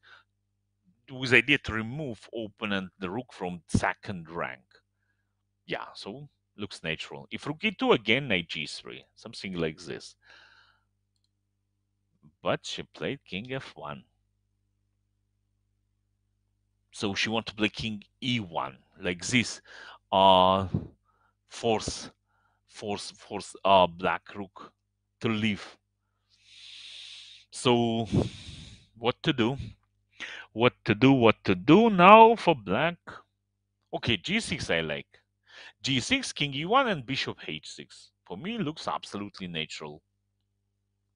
with idea to remove opponent the rook from second rank. Yeah, so looks natural. If rook e2 again, knight g3, something like this. But she played king f1. So she want to play king e1 like this. Uh, force, force, force uh, black rook to leave. So what to do? What to do? What to do now for black? Okay, g6 I like. g6, king e1 and bishop h6. For me looks absolutely natural.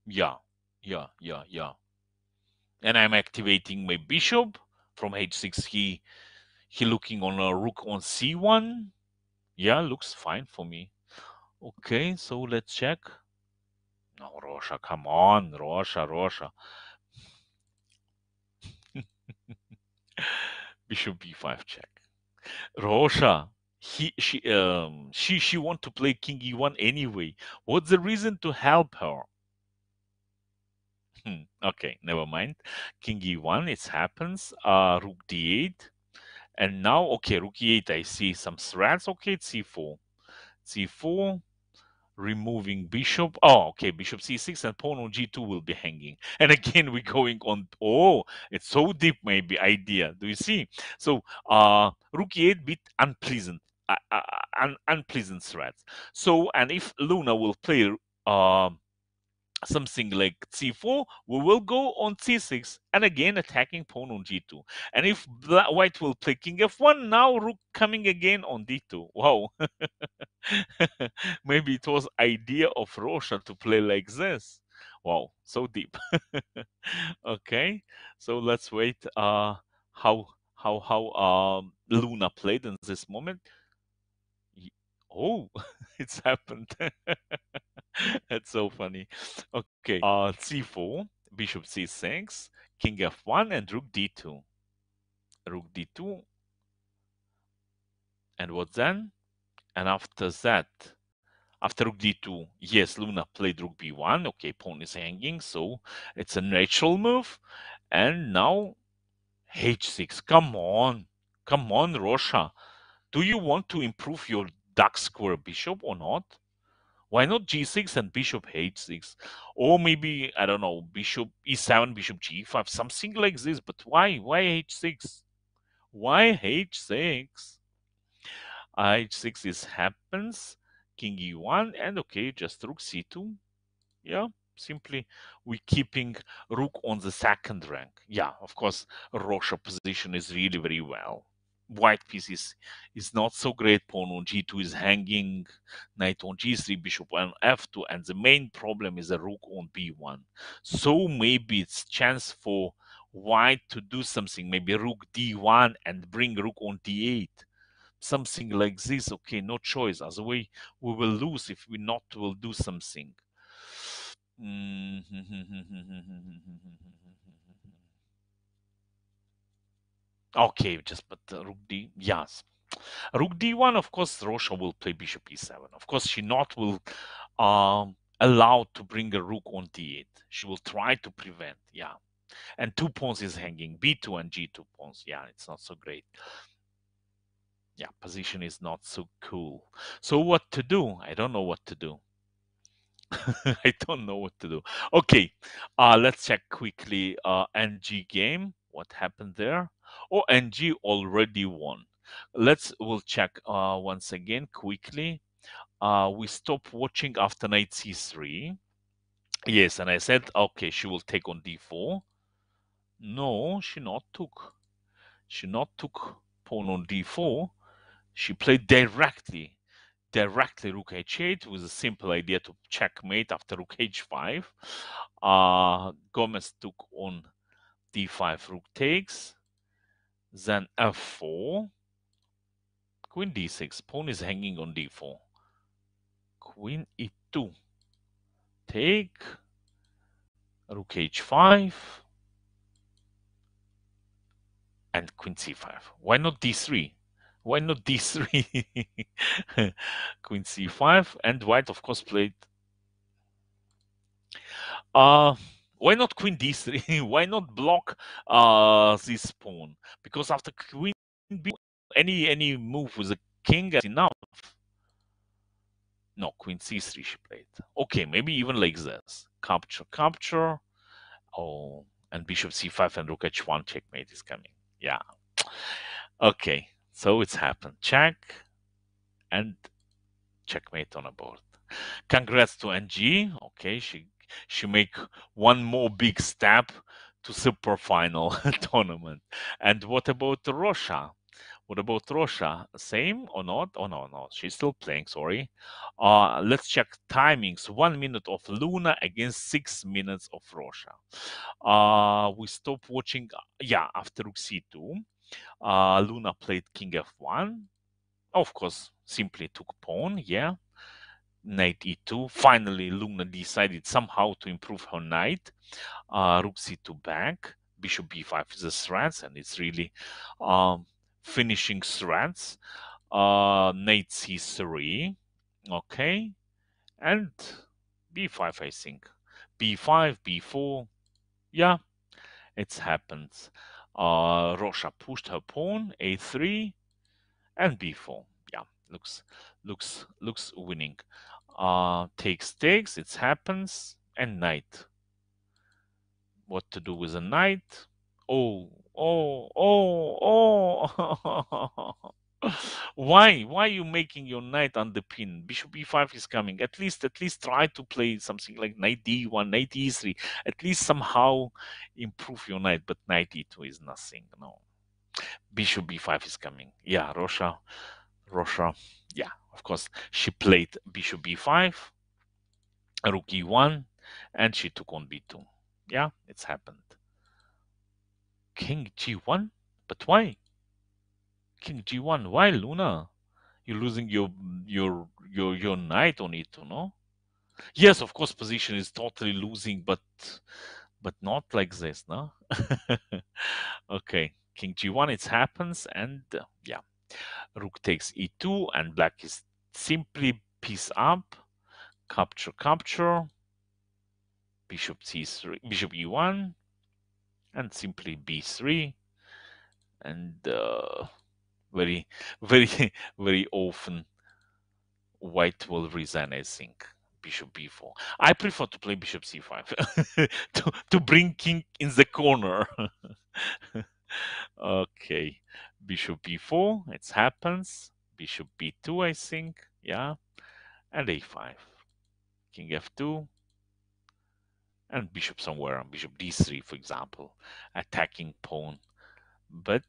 Yeah, yeah, yeah, yeah. And I'm activating my bishop from h6 he he looking on a rook on c1 yeah looks fine for me. Okay so let's check. No Rosha come on Rosha Rosha. <laughs> Bishop b5 check. Rosha he she um she she want to play king e1 anyway. What's the reason to help her Hmm, okay, never mind. King e1, it happens. Uh, rook d8. And now, okay, rook e8, I see some threats. Okay, c4. c4, removing bishop. Oh, okay, bishop c6 and pawn on g2 will be hanging. <laughs> And again, we're going on. Oh, it's so deep, maybe idea. Do you see? So, uh, rook e8 bit unpleasant. Uh, uh, un unpleasant threats. So, and if Luna will play uh, something like c4, we will go on c6 and again attacking pawn on g2. And if black, white will play king f1, now rook coming again on d2. Wow. <laughs> Maybe it was idea of Rosha to play like this. Wow, so deep. <laughs> okay, so let's wait uh, how how how um, Luna played in this moment. Oh, <laughs> it's happened. <laughs> That's so funny. Okay, uh, c4, bishop c6, king f1, and rook d2. Rook d2. And what then? And after that, after rook d2, yes, Luna played rook b1. Okay, pawn is hanging, so it's a natural move. And now h6. Come on. Come on, Rosha. Do you want to improve your dark square bishop or not? Why not g6 and bishop h6? Or maybe, I don't know, bishop e7, bishop g5, something like this. But why? Why h6? Why h6? h6 is happens, king e1, and okay, just rook c2. Yeah, simply we keeping rook on the second rank. Yeah, of course, Rosha position is really very well white piece is, is not so great. Pawn on g2 is hanging, knight on g3, bishop on f2, and the main problem is a rook on b1. So maybe it's chance for white to do something, maybe rook d1 and bring rook on d8. Something like this, okay, no choice. As we will lose if we not will do something. Mm-hmm. <laughs> Okay, just but uh, rook d, yes. Rook d1, of course, Rosha will play bishop e7. Of course, she not will um, allow to bring a rook on d8. She will try to prevent, yeah. And two pawns is hanging, b2 and g2 pawns. Yeah, it's not so great. Yeah, position is not so cool. So what to do? I don't know what to do. <laughs> I don't know what to do. Okay, uh, let's check quickly uh, NG game. What happened there? Oh, NG already won. Let's we'll check uh, once again quickly. Uh, we stop watching after knight c3. Yes, and I said, okay, she will take on d4. No, she not took. She not took pawn on d4. she played directly, directly rook h8 with a simple idea to checkmate after rook h5. Uh, Gomez took on d5, rook takes, then f4, queen d6, pawn is hanging on d4, queen e2, take, rook h5, and queen c5. Why not d3? Why not d3? <laughs> queen c5, and white, of course, played. Uh, why not queen d3? <laughs> why not block uh, this pawn? Because after queen b, any any move with a king is enough. No, queen c3 she played. Okay, maybe even like this. Capture, capture. Oh, and bishop c5 and rook h1 checkmate is coming. Yeah. Okay, so it's happened. Check and checkmate on a board. Congrats to NG. Okay, she she make one more big step to super final <laughs> tournament. And what about Rocha? What about Rocha? Same or not? Oh no, no, she's still playing. Sorry. Uh, let's check timings. One minute of Luna against six minutes of Rocha. Uh, we stop watching. Yeah, after Rook C2, uh, Luna played King F1. Of course, simply took pawn. Yeah, knight e2. Finally, Luna decided somehow to improve her knight. Uh, rook c2 back. Bishop b5 is a threat, and it's really um, finishing threats. Uh, knight c3. Okay. And b5, I think. b5, b4. Yeah, it's happened. Uh, Rocha pushed her pawn, a3, and b4. Yeah, looks looks looks winning uh, takes takes, it happens, and knight. What to do with a knight? Oh, oh, oh, oh. <laughs> why? Why are you making your knight on the pin? Bishop b5 is coming. At least, at least try to play something like knight d1, knight e3. At least somehow improve your knight. But knight e2 is nothing. No. Bishop b5 is coming. Yeah, Rocha, Rocha. Yeah, of course, she played bishop b5, rook e1, and she took on b2. Yeah, it's happened. King g1? But why? King g1, why Luna? You're losing your your your your knight on e2, no? Yes, of course, position is totally losing, but but not like this, no? <laughs> okay, king g1, it happens, and uh, yeah, rook takes e2, and black is simply piece up, capture, capture, bishop c3, bishop e1, and simply b3, and uh, very, very, <laughs> very often white will resign, I think. Bishop b4. I prefer to play bishop c5 <laughs> to, to bring king in the corner. <laughs> okay, bishop b4, it happens bishop b2, I think, yeah, and a5. King f2, and bishop somewhere bishop d3, for example, attacking pawn. But,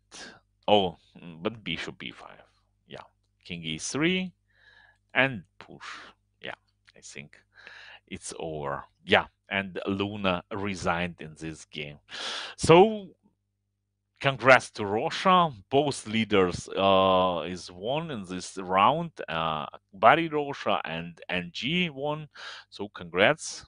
oh, but bishop b5, yeah. King e3, and push, yeah, I think it's over. Yeah, and Luna resigned in this game. So congrats to Rocha. Both leaders uh, is won in this round. Uh, Barry Rocha and NG won. So congrats.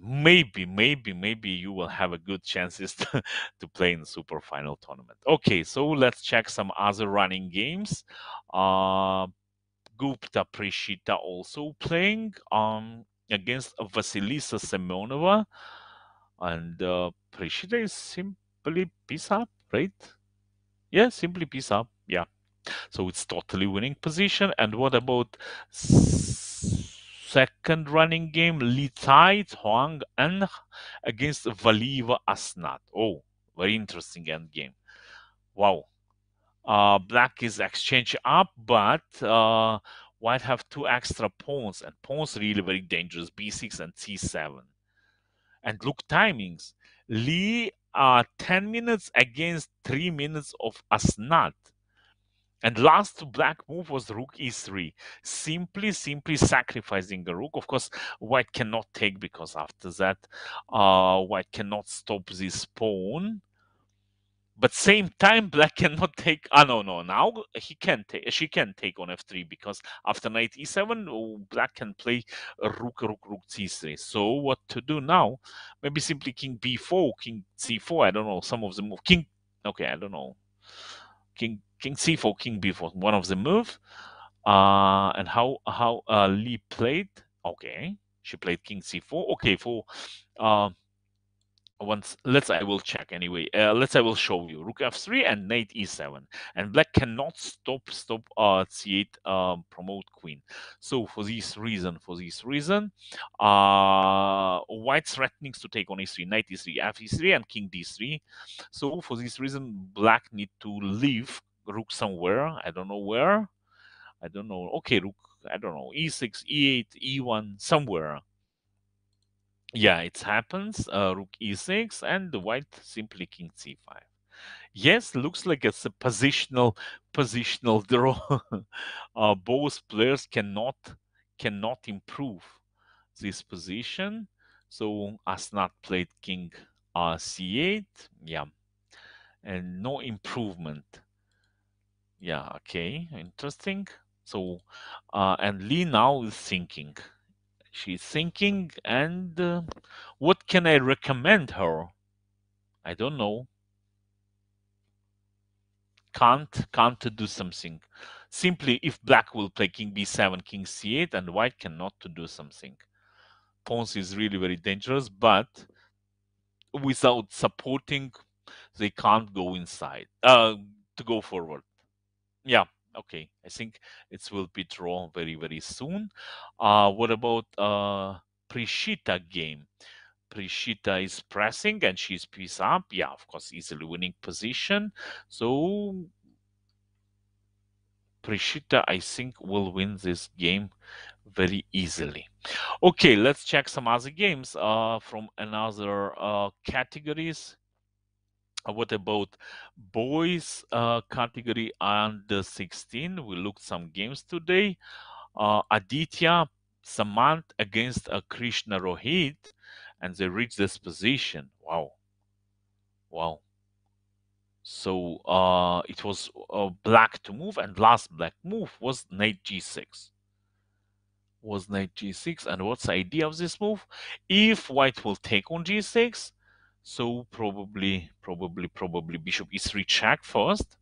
Maybe, maybe, maybe you will have a good chances <laughs> to, to play in super final tournament. Okay, so let's check some other running games. Uh, Gupta Prishita also playing um, against Vasilisa Semenova and uh, Prishita is simply piece up, right? Yeah, simply piece up. Yeah. So it's totally winning position. And what about second running game? Li Tai Huang and against Valieva Asnat. Oh, very interesting end game. Wow. Uh, black is exchange up, but uh, white have two extra pawns, and pawns really very dangerous. B6 and C7 and look timings. Lee uh, 10 minutes against 3 minutes of Asnat. And last black move was rook e3. Simply, simply sacrificing the rook. Of course, white cannot take because after that, uh, white cannot stop this pawn. But same time, black cannot <laughs> take. Ah, no, no. Now he can take. She can take on f3 because after knight e7, black can play rook, rook, rook c3. So what to do now? Maybe simply king b4, king c4. I don't know. Some of the move. King. Okay, I don't know. King, king c4, king b4. One of the move. Uh, and how how uh, Lee played? Okay, she played king c4. Okay, for. Uh, once let's I will check anyway. Uh, let's I will show you rook f3 and knight e7, and black cannot stop stop uh, c8 um, promote queen. So for this reason, for this reason, uh, white threatening to take on e3, knight e3, f e3, and king d3. So for this reason, black need to leave rook somewhere. I don't know where. I don't know. Okay, rook. I don't know. e6, e8, e1, somewhere yeah, it happens. Uh, rook e6 and the white simply king c5. Yes, looks like it's a positional positional draw. <laughs> uh, both players cannot cannot improve this position. So Asnat played king uh, c8. Yeah, and no improvement. Yeah, okay, interesting. So, uh, and Lee now is thinking she's thinking and uh, what can i recommend her? I don't know. Can't can't do something. Simply if black will play king b7 king c8 and white cannot to do something. Pawns is really very dangerous but without supporting they can't go inside uh to go forward. Yeah okay i think it will be drawn very very soon. Uh what about uh prishita game? Prishita is pressing and she's piece up. Yeah of course easily winning position. So prishita i think will win this game very easily. Okay let's check some other games uh from another uh categories what about boys uh, category under 16? We looked some games today. Uh, Aditya Samant against uh, Krishna Rohit, and they reached this position. Wow. Wow. So uh, it was uh, black to move, and last black move was knight g6. Was knight g6, and what's the idea of this move? If white will take on g6, so probably, probably, probably bishop e3 check first.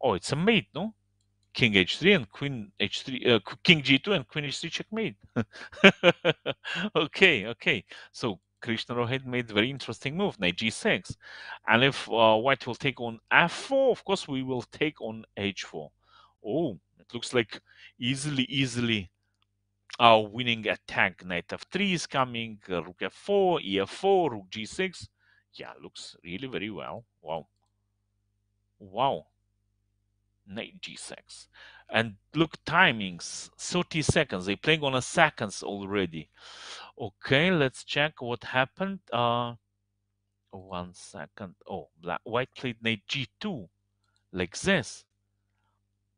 Oh, it's a mate, no? King h3 and queen h3, uh, king g2 and queen h3 checkmate. <laughs> okay, okay. So Krishna Rohit made very interesting move, knight g6. And if uh, white will take on f4, of course we will take on h4. Oh, it looks like easily, easily uh, winning attack. Knight f3 is coming, uh, rook f4, ef4, rook g6. Yeah, looks really very well. Wow. Wow. Knight g6. And look, timings 30 seconds. They're playing on a seconds already. Okay, let's check what happened. Uh, one second. Oh, black, white played knight g2 like this.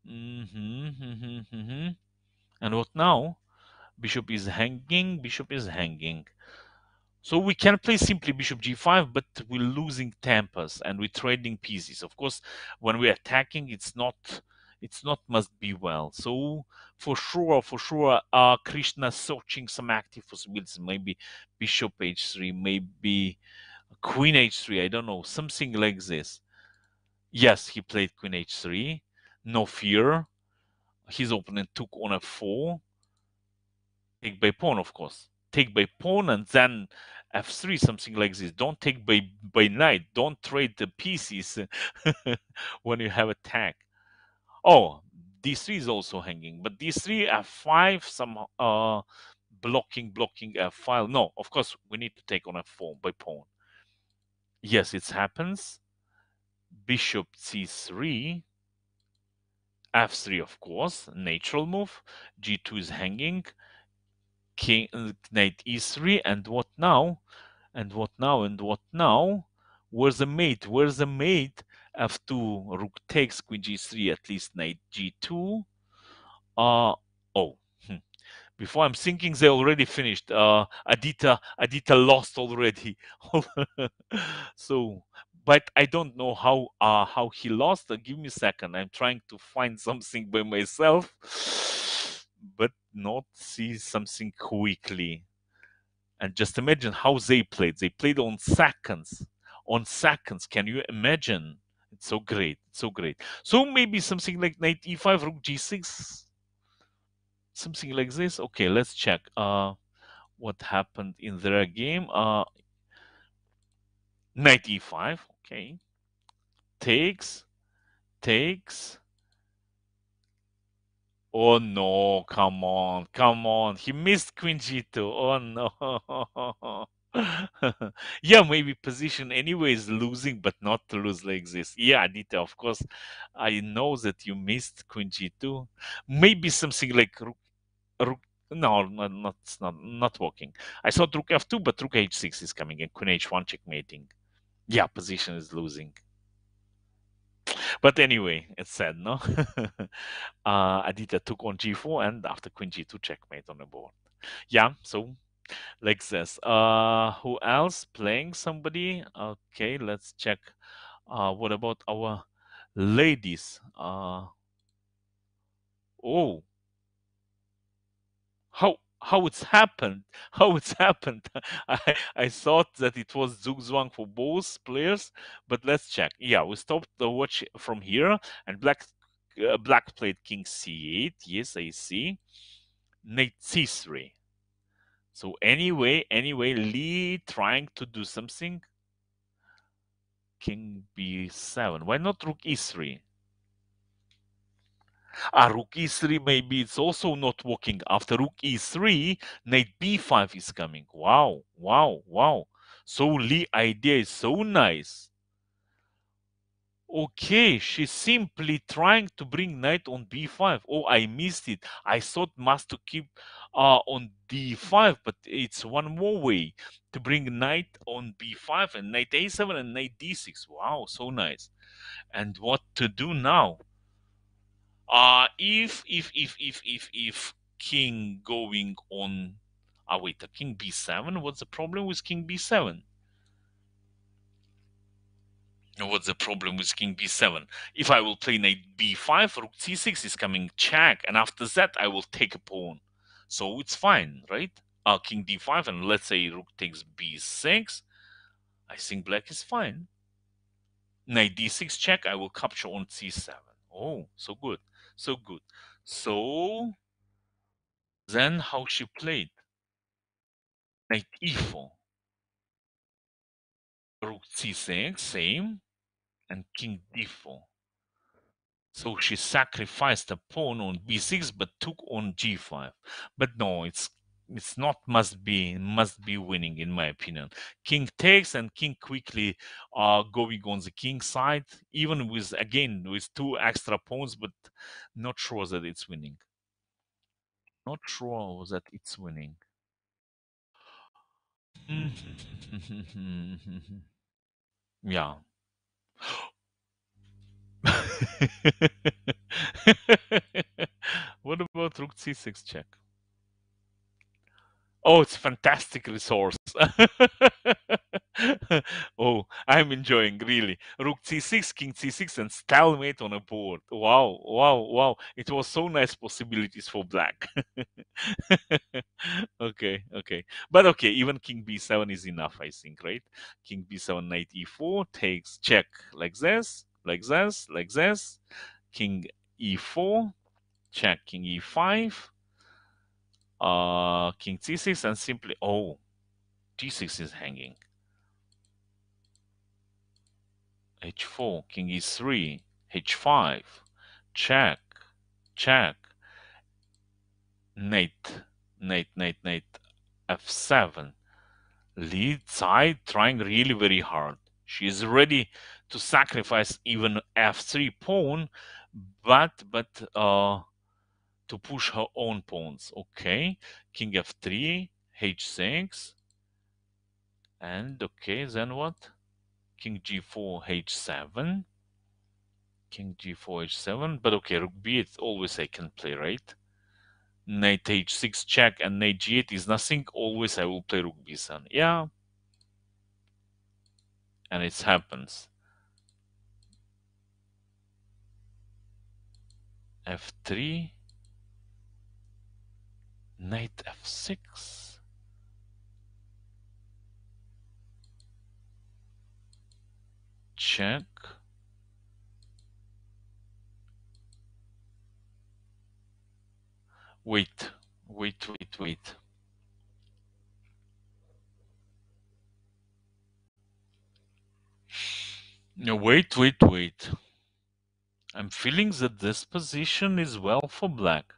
Mm -hmm, mm -hmm, mm -hmm. And what now? Bishop is hanging, bishop is hanging. So we can play simply bishop g5, but we're losing tempers and we're trading pieces. Of course, when we're attacking, it's not it's not must be well. So for sure, for sure, uh, Krishna searching some active possibilities. Maybe bishop h3, maybe queen h3. I don't know, something like this. Yes, he played queen h3. No fear. His opponent took on a 4 take by pawn, of course. Take by pawn and then f3, something like this. Don't take by, by knight. Don't trade the pieces <laughs> when you have attack. Oh, d3 is also hanging, but d3, f5, some uh, blocking, blocking f5. No, of course, we need to take on f4 by pawn. Yes, it happens. Bishop c3, f3, of course, natural move. g2 is hanging king knight e3 and what now and what now and what now where's the mate where's the mate f2, rook takes, queen g3, at least knight g2. Uh, oh, hmm. before I'm thinking they already finished. Uh, Aditya, Aditya lost already. <laughs> so, but I don't know how uh, how he lost. Uh, give me a second. I'm trying to find <laughs> something by myself, but not see something quickly. And just imagine how they played. They played on seconds. On seconds. Can you imagine? It's so great. It's so great. So maybe something like knight e5, rook g6. Something like this. Okay, let's check. Uh, what happened in their game? Uh, knight e5. Okay. Takes. Takes. Oh no, come on, come on. He missed Queen G2. Oh no. <laughs> yeah, maybe position anyway is losing, but not to lose like this. Yeah, Anita, of course, I know that you missed Queen G2. Maybe something like Rook, Rook no, not, not, not, not working. I thought Rook F2, but Rook H6 is coming and Queen H1 checkmating. Yeah, position is losing. But anyway, it's sad, no? <laughs> uh, Aditya took on g4 and after queen g2 checkmate on the board. Yeah, so like this. Uh, who else playing somebody? Okay, let's check. Uh, what about our ladies? Uh, oh, how how it's happened? <laughs> How it's happened? I I thought that it was Zugzwang for both players, but let's check. Yeah, we stopped the watch from here, and black uh, black played king c8. Yes, I see. Knight c3. So anyway, anyway, Lee trying to do something. King b7. Why not rook e3? Ah, rook e3 maybe it's also not working. After rook e3, knight b5 is coming. Wow, wow, wow. So Lee idea is so nice. Okay, she's simply trying to bring knight on b5. Oh, I missed it. I thought must to keep uh, on d5, but it's one more way to bring knight on b5 and knight a7 and knight d6. Wow, so nice. And what to do now? Uh if if if if if if king going on ah wait, the king b7, what's the problem with king b7? What's the problem with king b7? If I will play knight b5, rook c6 is coming check, and after that I will take a pawn. So it's fine, right? Uh, king d5, and let's say rook takes b6. I think black is fine. Knight d6 check, I will capture on c7. Oh, so good, so good. So then how she played? Knight e4. Rook c6, same, and king d4. So she sacrificed a pawn on b6 but took on g5. But no, it's it's not must be must be winning in my opinion. King takes and king quickly uh going on the king side, even with again with two extra pawns, but not sure that it's winning. Not sure that it's winning. <laughs> yeah. <laughs> what about rook c6 check? Oh, it's fantastic resource. <laughs> oh, I'm enjoying really. Rook c6, king c6, and stalemate on a board. Wow, wow, wow. It was so nice possibilities for black. <laughs> okay, okay. But okay, even king b7 is enough, I think, right? King b7, knight e4 takes check like this, like this, like this. King e4, check king e5 uh, king c6 and simply, oh, g6 is hanging. h4, king e3, h5, check, check, knight, knight, knight, knight, f7. Lead side trying really very hard. She is ready to sacrifice even f3 pawn, but, but, uh, to push her own pawns. Okay, king f3, h6, and okay, then what? King g4, h7. King g4, h7. But okay, rook b, it's always I can play, right? Knight h6 check and knight g8 is nothing. Always I will play rook b7. Yeah. And it happens. f3 knight f6 check. Wait wait wait wait. No wait wait wait. I'm feeling that this position is well for black.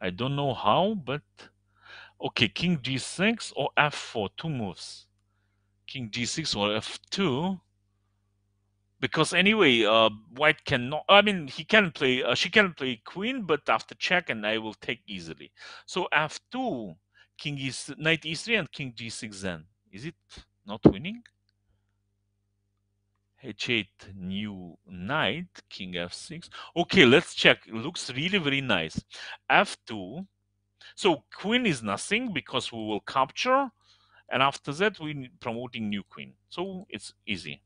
I don't know how, but okay, king g6 or f4, two moves. King g6 or f2. Because anyway, uh, white cannot. I mean, he can play. Uh, she can play queen, but after check, and I will take easily. So f2, king is knight e3, and king g6. Then is it not winning? H8 new knight king f6 okay let's check. It looks really very nice. F2 so queen is nothing because we will capture and after that we promoting new queen. So it's easy.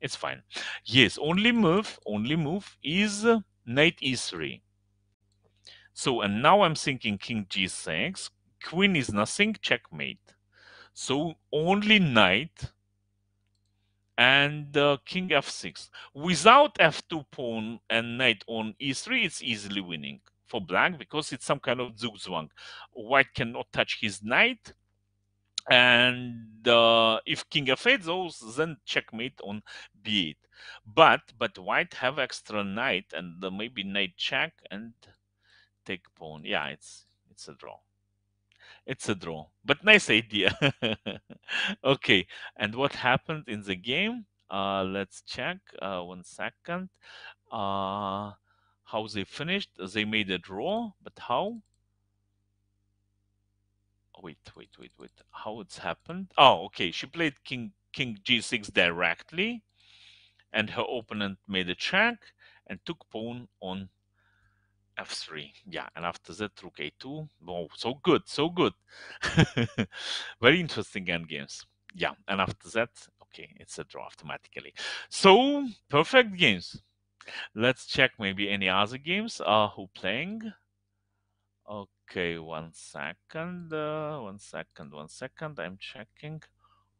It's fine. Yes only move only move is knight e3 so and now i'm thinking king g6 queen is nothing checkmate. So only knight and uh, king f6. Without f2 pawn and knight on e3, it's easily winning for black because it's some kind of zugzwang. White cannot touch his knight. And uh, if king f8 goes, then checkmate on b8. But but white have extra knight and uh, maybe knight check and take pawn. Yeah, it's it's a draw. It's a draw, but nice idea. <laughs> okay, and what happened in the game? Uh, let's check. Uh, one second. Uh, how they finished? They made a draw, but how? Wait, wait, wait, wait. How it's happened? Oh, okay. She played king king g6 directly, and her opponent made a check and took pawn on f3 yeah and after that rook a2 oh so good so good. <laughs> Very interesting end games. Yeah and after that okay it's a draw automatically. So perfect games. Let's check maybe any other games. Uh who playing? Okay one second uh, one second one second. I'm checking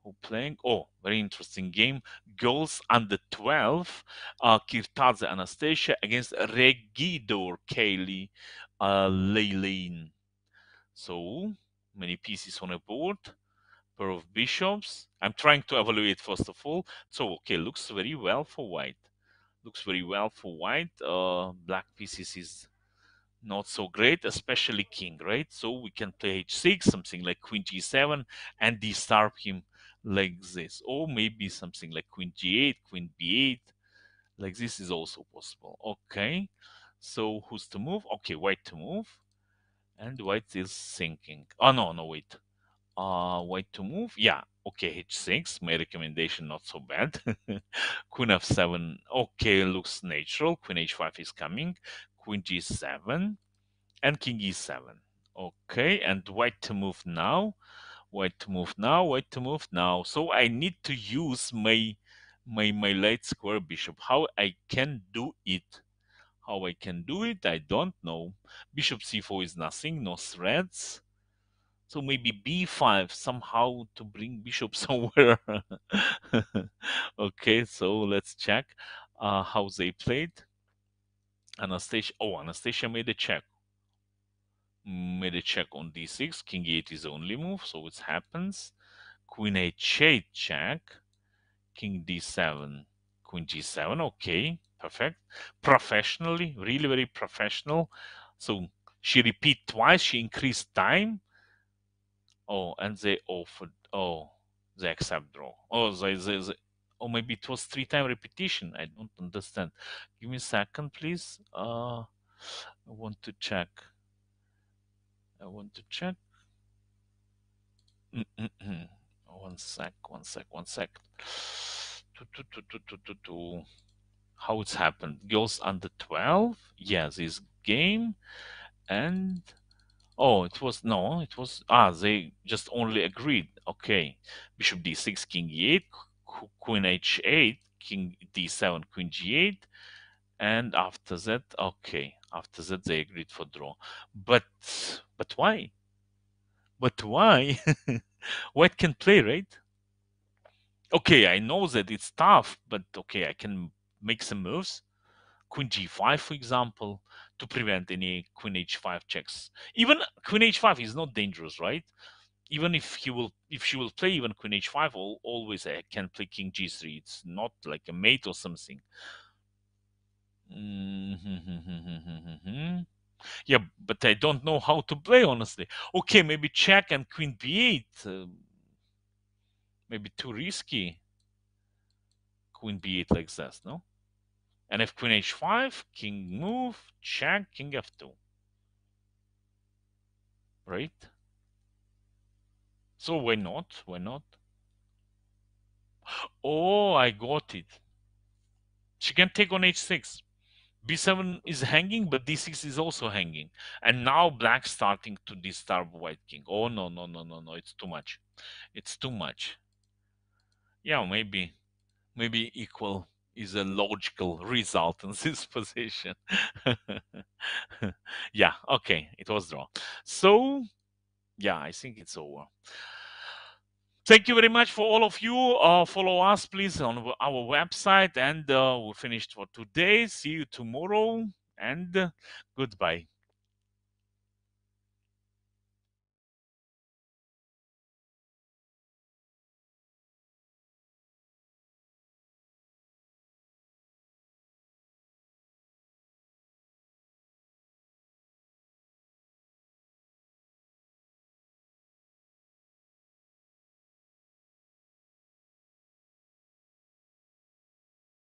who playing. Oh very interesting game. Goals under 12 uh kirtadze anastasia against regidor kaylee uh Leylene. so many pieces on a board pair of bishops. I'm trying to evaluate first of all. So okay looks very well for white. Looks very well for white. Uh black pieces is not so great, especially king, right? So we can play h6, something like queen g7, and disturb him like this. Or maybe something like queen g8, queen b8, like this is also possible. Okay, so who's to move? Okay, white to move. And white is thinking. Oh, no, no, wait. Uh, white to move? Yeah, okay, h6. My recommendation, not so bad. <laughs> queen f7, okay, looks natural. Queen h5 is coming queen g7 and king e7 okay and white to move now white to move now white to move now. So i need to use my my my light square bishop. How i can do it? How i can do it? I don't know. Bishop c4 is nothing no threats so maybe b5 somehow to bring bishop <laughs> somewhere. <laughs> Okay so let's check uh, how they played. Anastasia, oh, Anastasia made a check. Made a check on d6. King e8 is the only move, so it happens. Queen h8 check. King d7. Queen g7, okay, perfect. Professionally, really very professional. So she repeat twice, she increased time. Oh, and they offered, oh, they accept draw. Oh, they, they, they or maybe it was three time repetition. I don't understand. Give me a second, please. Uh, I want to check. I want to check. Mm, mm, mm. one sec, one sec, one sec. how it's happened. Girls under 12. Yes, this game. And oh, it was no, it was ah, they just only agreed. Okay. Bishop d6, king e8, queen h8, king d7, queen g8. And after that, okay. After that they agreed for draw. But but why? But why? <laughs> White can play, right? Okay, I know that it's tough, but okay, I can make some moves. Queen g5, for example, to prevent any queen h5 checks. Even queen h5 is not dangerous, right? Even if he will, if she will play even queen h5, always I can play king g3. It's not like a mate or something. Mm-hmm. <laughs> Yeah, but I don't know how to play honestly. Okay, maybe check and queen b8. Uh, maybe too risky. Queen b8 like this, no? And if queen h5, king move, check, king f2. Right? So why not? Why not? Oh, I got it. She can take on h6 b7 is hanging, but d6 is also hanging. And now black starting to disturb white king. Oh, no, no, no, no, no. It's too much. It's too much. Yeah, maybe, maybe equal is a logical result in <laughs> this position. <laughs> yeah, okay, it was draw. So, yeah, I think it's over. Thank you very much for all of you. Uh, follow us, please, on our website. And uh, we're finished for today. See you tomorrow. And uh, goodbye.